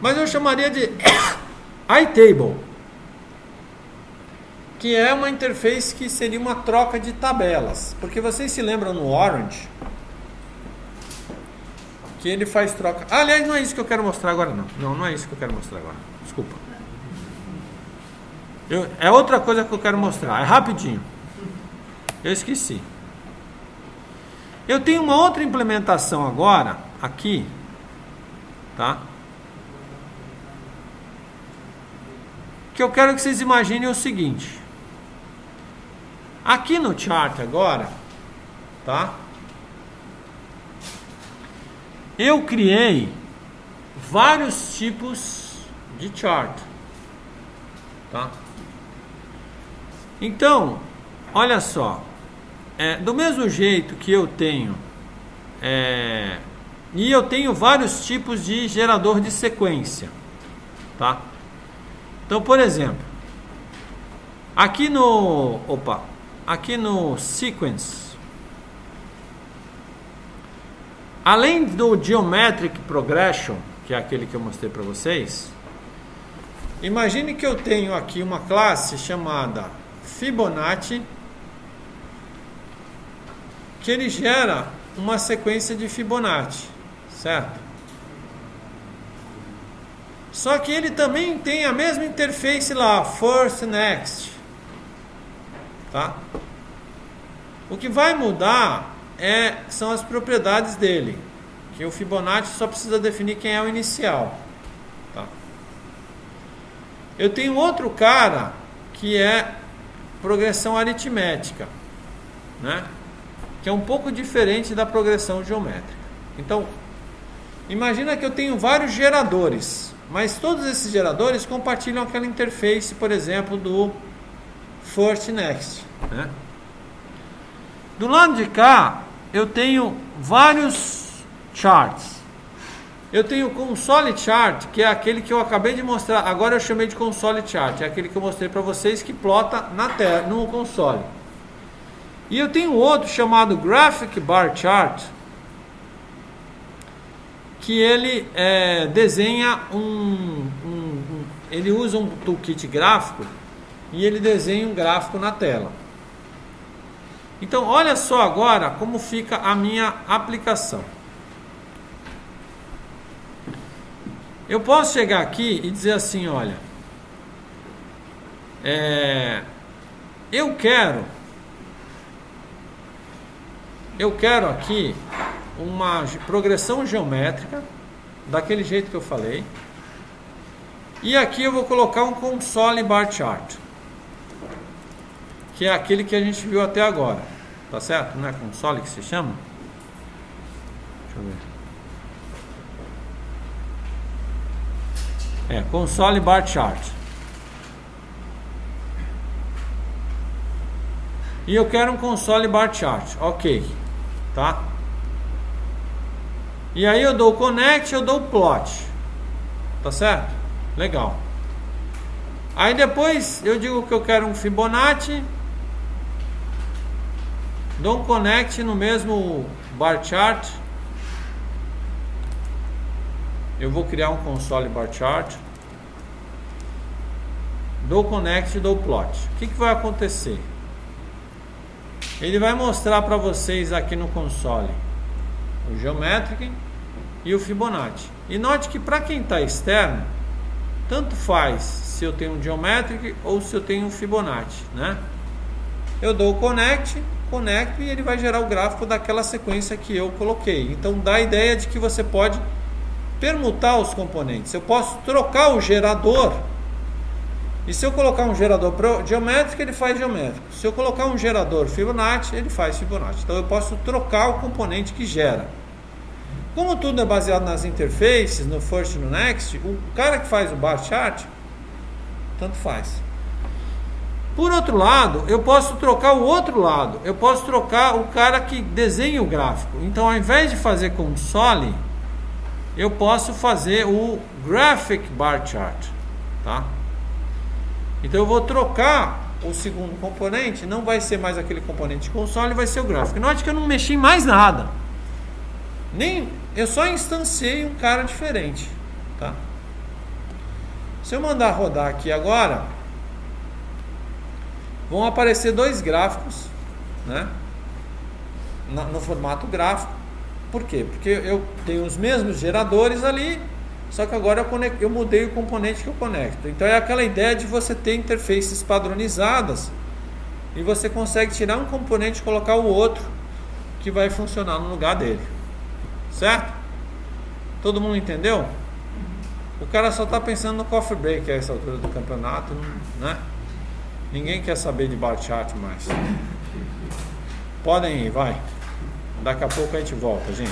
Mas eu chamaria de iTable, que é uma interface que seria uma troca de tabelas. Porque vocês se lembram no Orange que ele faz troca. Ah, aliás, não é isso que eu quero mostrar agora não. Não, não é isso que eu quero mostrar agora. Desculpa. Eu, é outra coisa que eu quero mostrar. É rapidinho. Eu esqueci. Eu tenho uma outra implementação agora, aqui, tá? Que eu quero que vocês imaginem o seguinte. Aqui no chart agora, tá? Eu criei vários tipos de chart, tá? Então, olha só, é, do mesmo jeito que eu tenho, é, e eu tenho vários tipos de gerador de sequência, tá? Então, por exemplo, aqui no, opa, aqui no sequence, além do geometric progression, que é aquele que eu mostrei para vocês, imagine que eu tenho aqui uma classe chamada Fibonacci que ele gera uma sequência de Fibonacci, certo? Só que ele também tem a mesma interface lá, first next, tá? O que vai mudar é são as propriedades dele, que o Fibonacci só precisa definir quem é o inicial, tá? Eu tenho outro cara que é progressão aritmética, né? que é um pouco diferente da progressão geométrica. Então, imagina que eu tenho vários geradores, mas todos esses geradores compartilham aquela interface, por exemplo, do first next. Né? Do lado de cá, eu tenho vários charts. Eu tenho console chart, que é aquele que eu acabei de mostrar. Agora eu chamei de console chart, é aquele que eu mostrei para vocês que plota na tela, no console. E eu tenho outro chamado Graphic Bar Chart, que ele é, desenha um, um, um, ele usa um toolkit gráfico e ele desenha um gráfico na tela. Então, olha só agora como fica a minha aplicação. Eu posso chegar aqui e dizer assim, olha, é, eu quero eu quero aqui uma progressão geométrica, daquele jeito que eu falei. E aqui eu vou colocar um console bar chart, que é aquele que a gente viu até agora. Tá certo? Não é console que se chama? Deixa eu ver. É, console bar chart. E eu quero um console bar chart. Ok tá? E aí eu dou connect, eu dou plot. Tá certo? Legal. Aí depois eu digo que eu quero um Fibonacci. Dou um connect no mesmo bar chart. Eu vou criar um console bar chart. Dou connect e dou plot. O que, que vai acontecer? Ele vai mostrar para vocês aqui no console o Geometric e o Fibonacci. E note que para quem está externo, tanto faz se eu tenho um Geometric ou se eu tenho um Fibonacci, né? Eu dou o Connect, conecto e ele vai gerar o gráfico daquela sequência que eu coloquei. Então dá a ideia de que você pode permutar os componentes. Eu posso trocar o gerador e se eu colocar um gerador geométrico, ele faz geométrico. Se eu colocar um gerador Fibonacci, ele faz Fibonacci. Então eu posso trocar o componente que gera. Como tudo é baseado nas interfaces, no first e no next, o cara que faz o bar chart, tanto faz. Por outro lado, eu posso trocar o outro lado. Eu posso trocar o cara que desenha o gráfico. Então, ao invés de fazer console, eu posso fazer o graphic bar chart, tá? Então eu vou trocar o segundo componente, não vai ser mais aquele componente de console, vai ser o gráfico. Note que eu não mexi em mais nada. Nem eu só instanciei um cara diferente, tá? Se eu mandar rodar aqui agora, vão aparecer dois gráficos, né? no formato gráfico. Por quê? Porque eu tenho os mesmos geradores ali, só que agora eu, conecto, eu mudei o componente que eu conecto. Então é aquela ideia de você ter interfaces padronizadas e você consegue tirar um componente e colocar o outro que vai funcionar no lugar dele. Certo? Todo mundo entendeu? O cara só está pensando no coffee break a essa altura do campeonato, né? Ninguém quer saber de bar chat mais. Podem ir, vai. Daqui a pouco a gente volta, gente.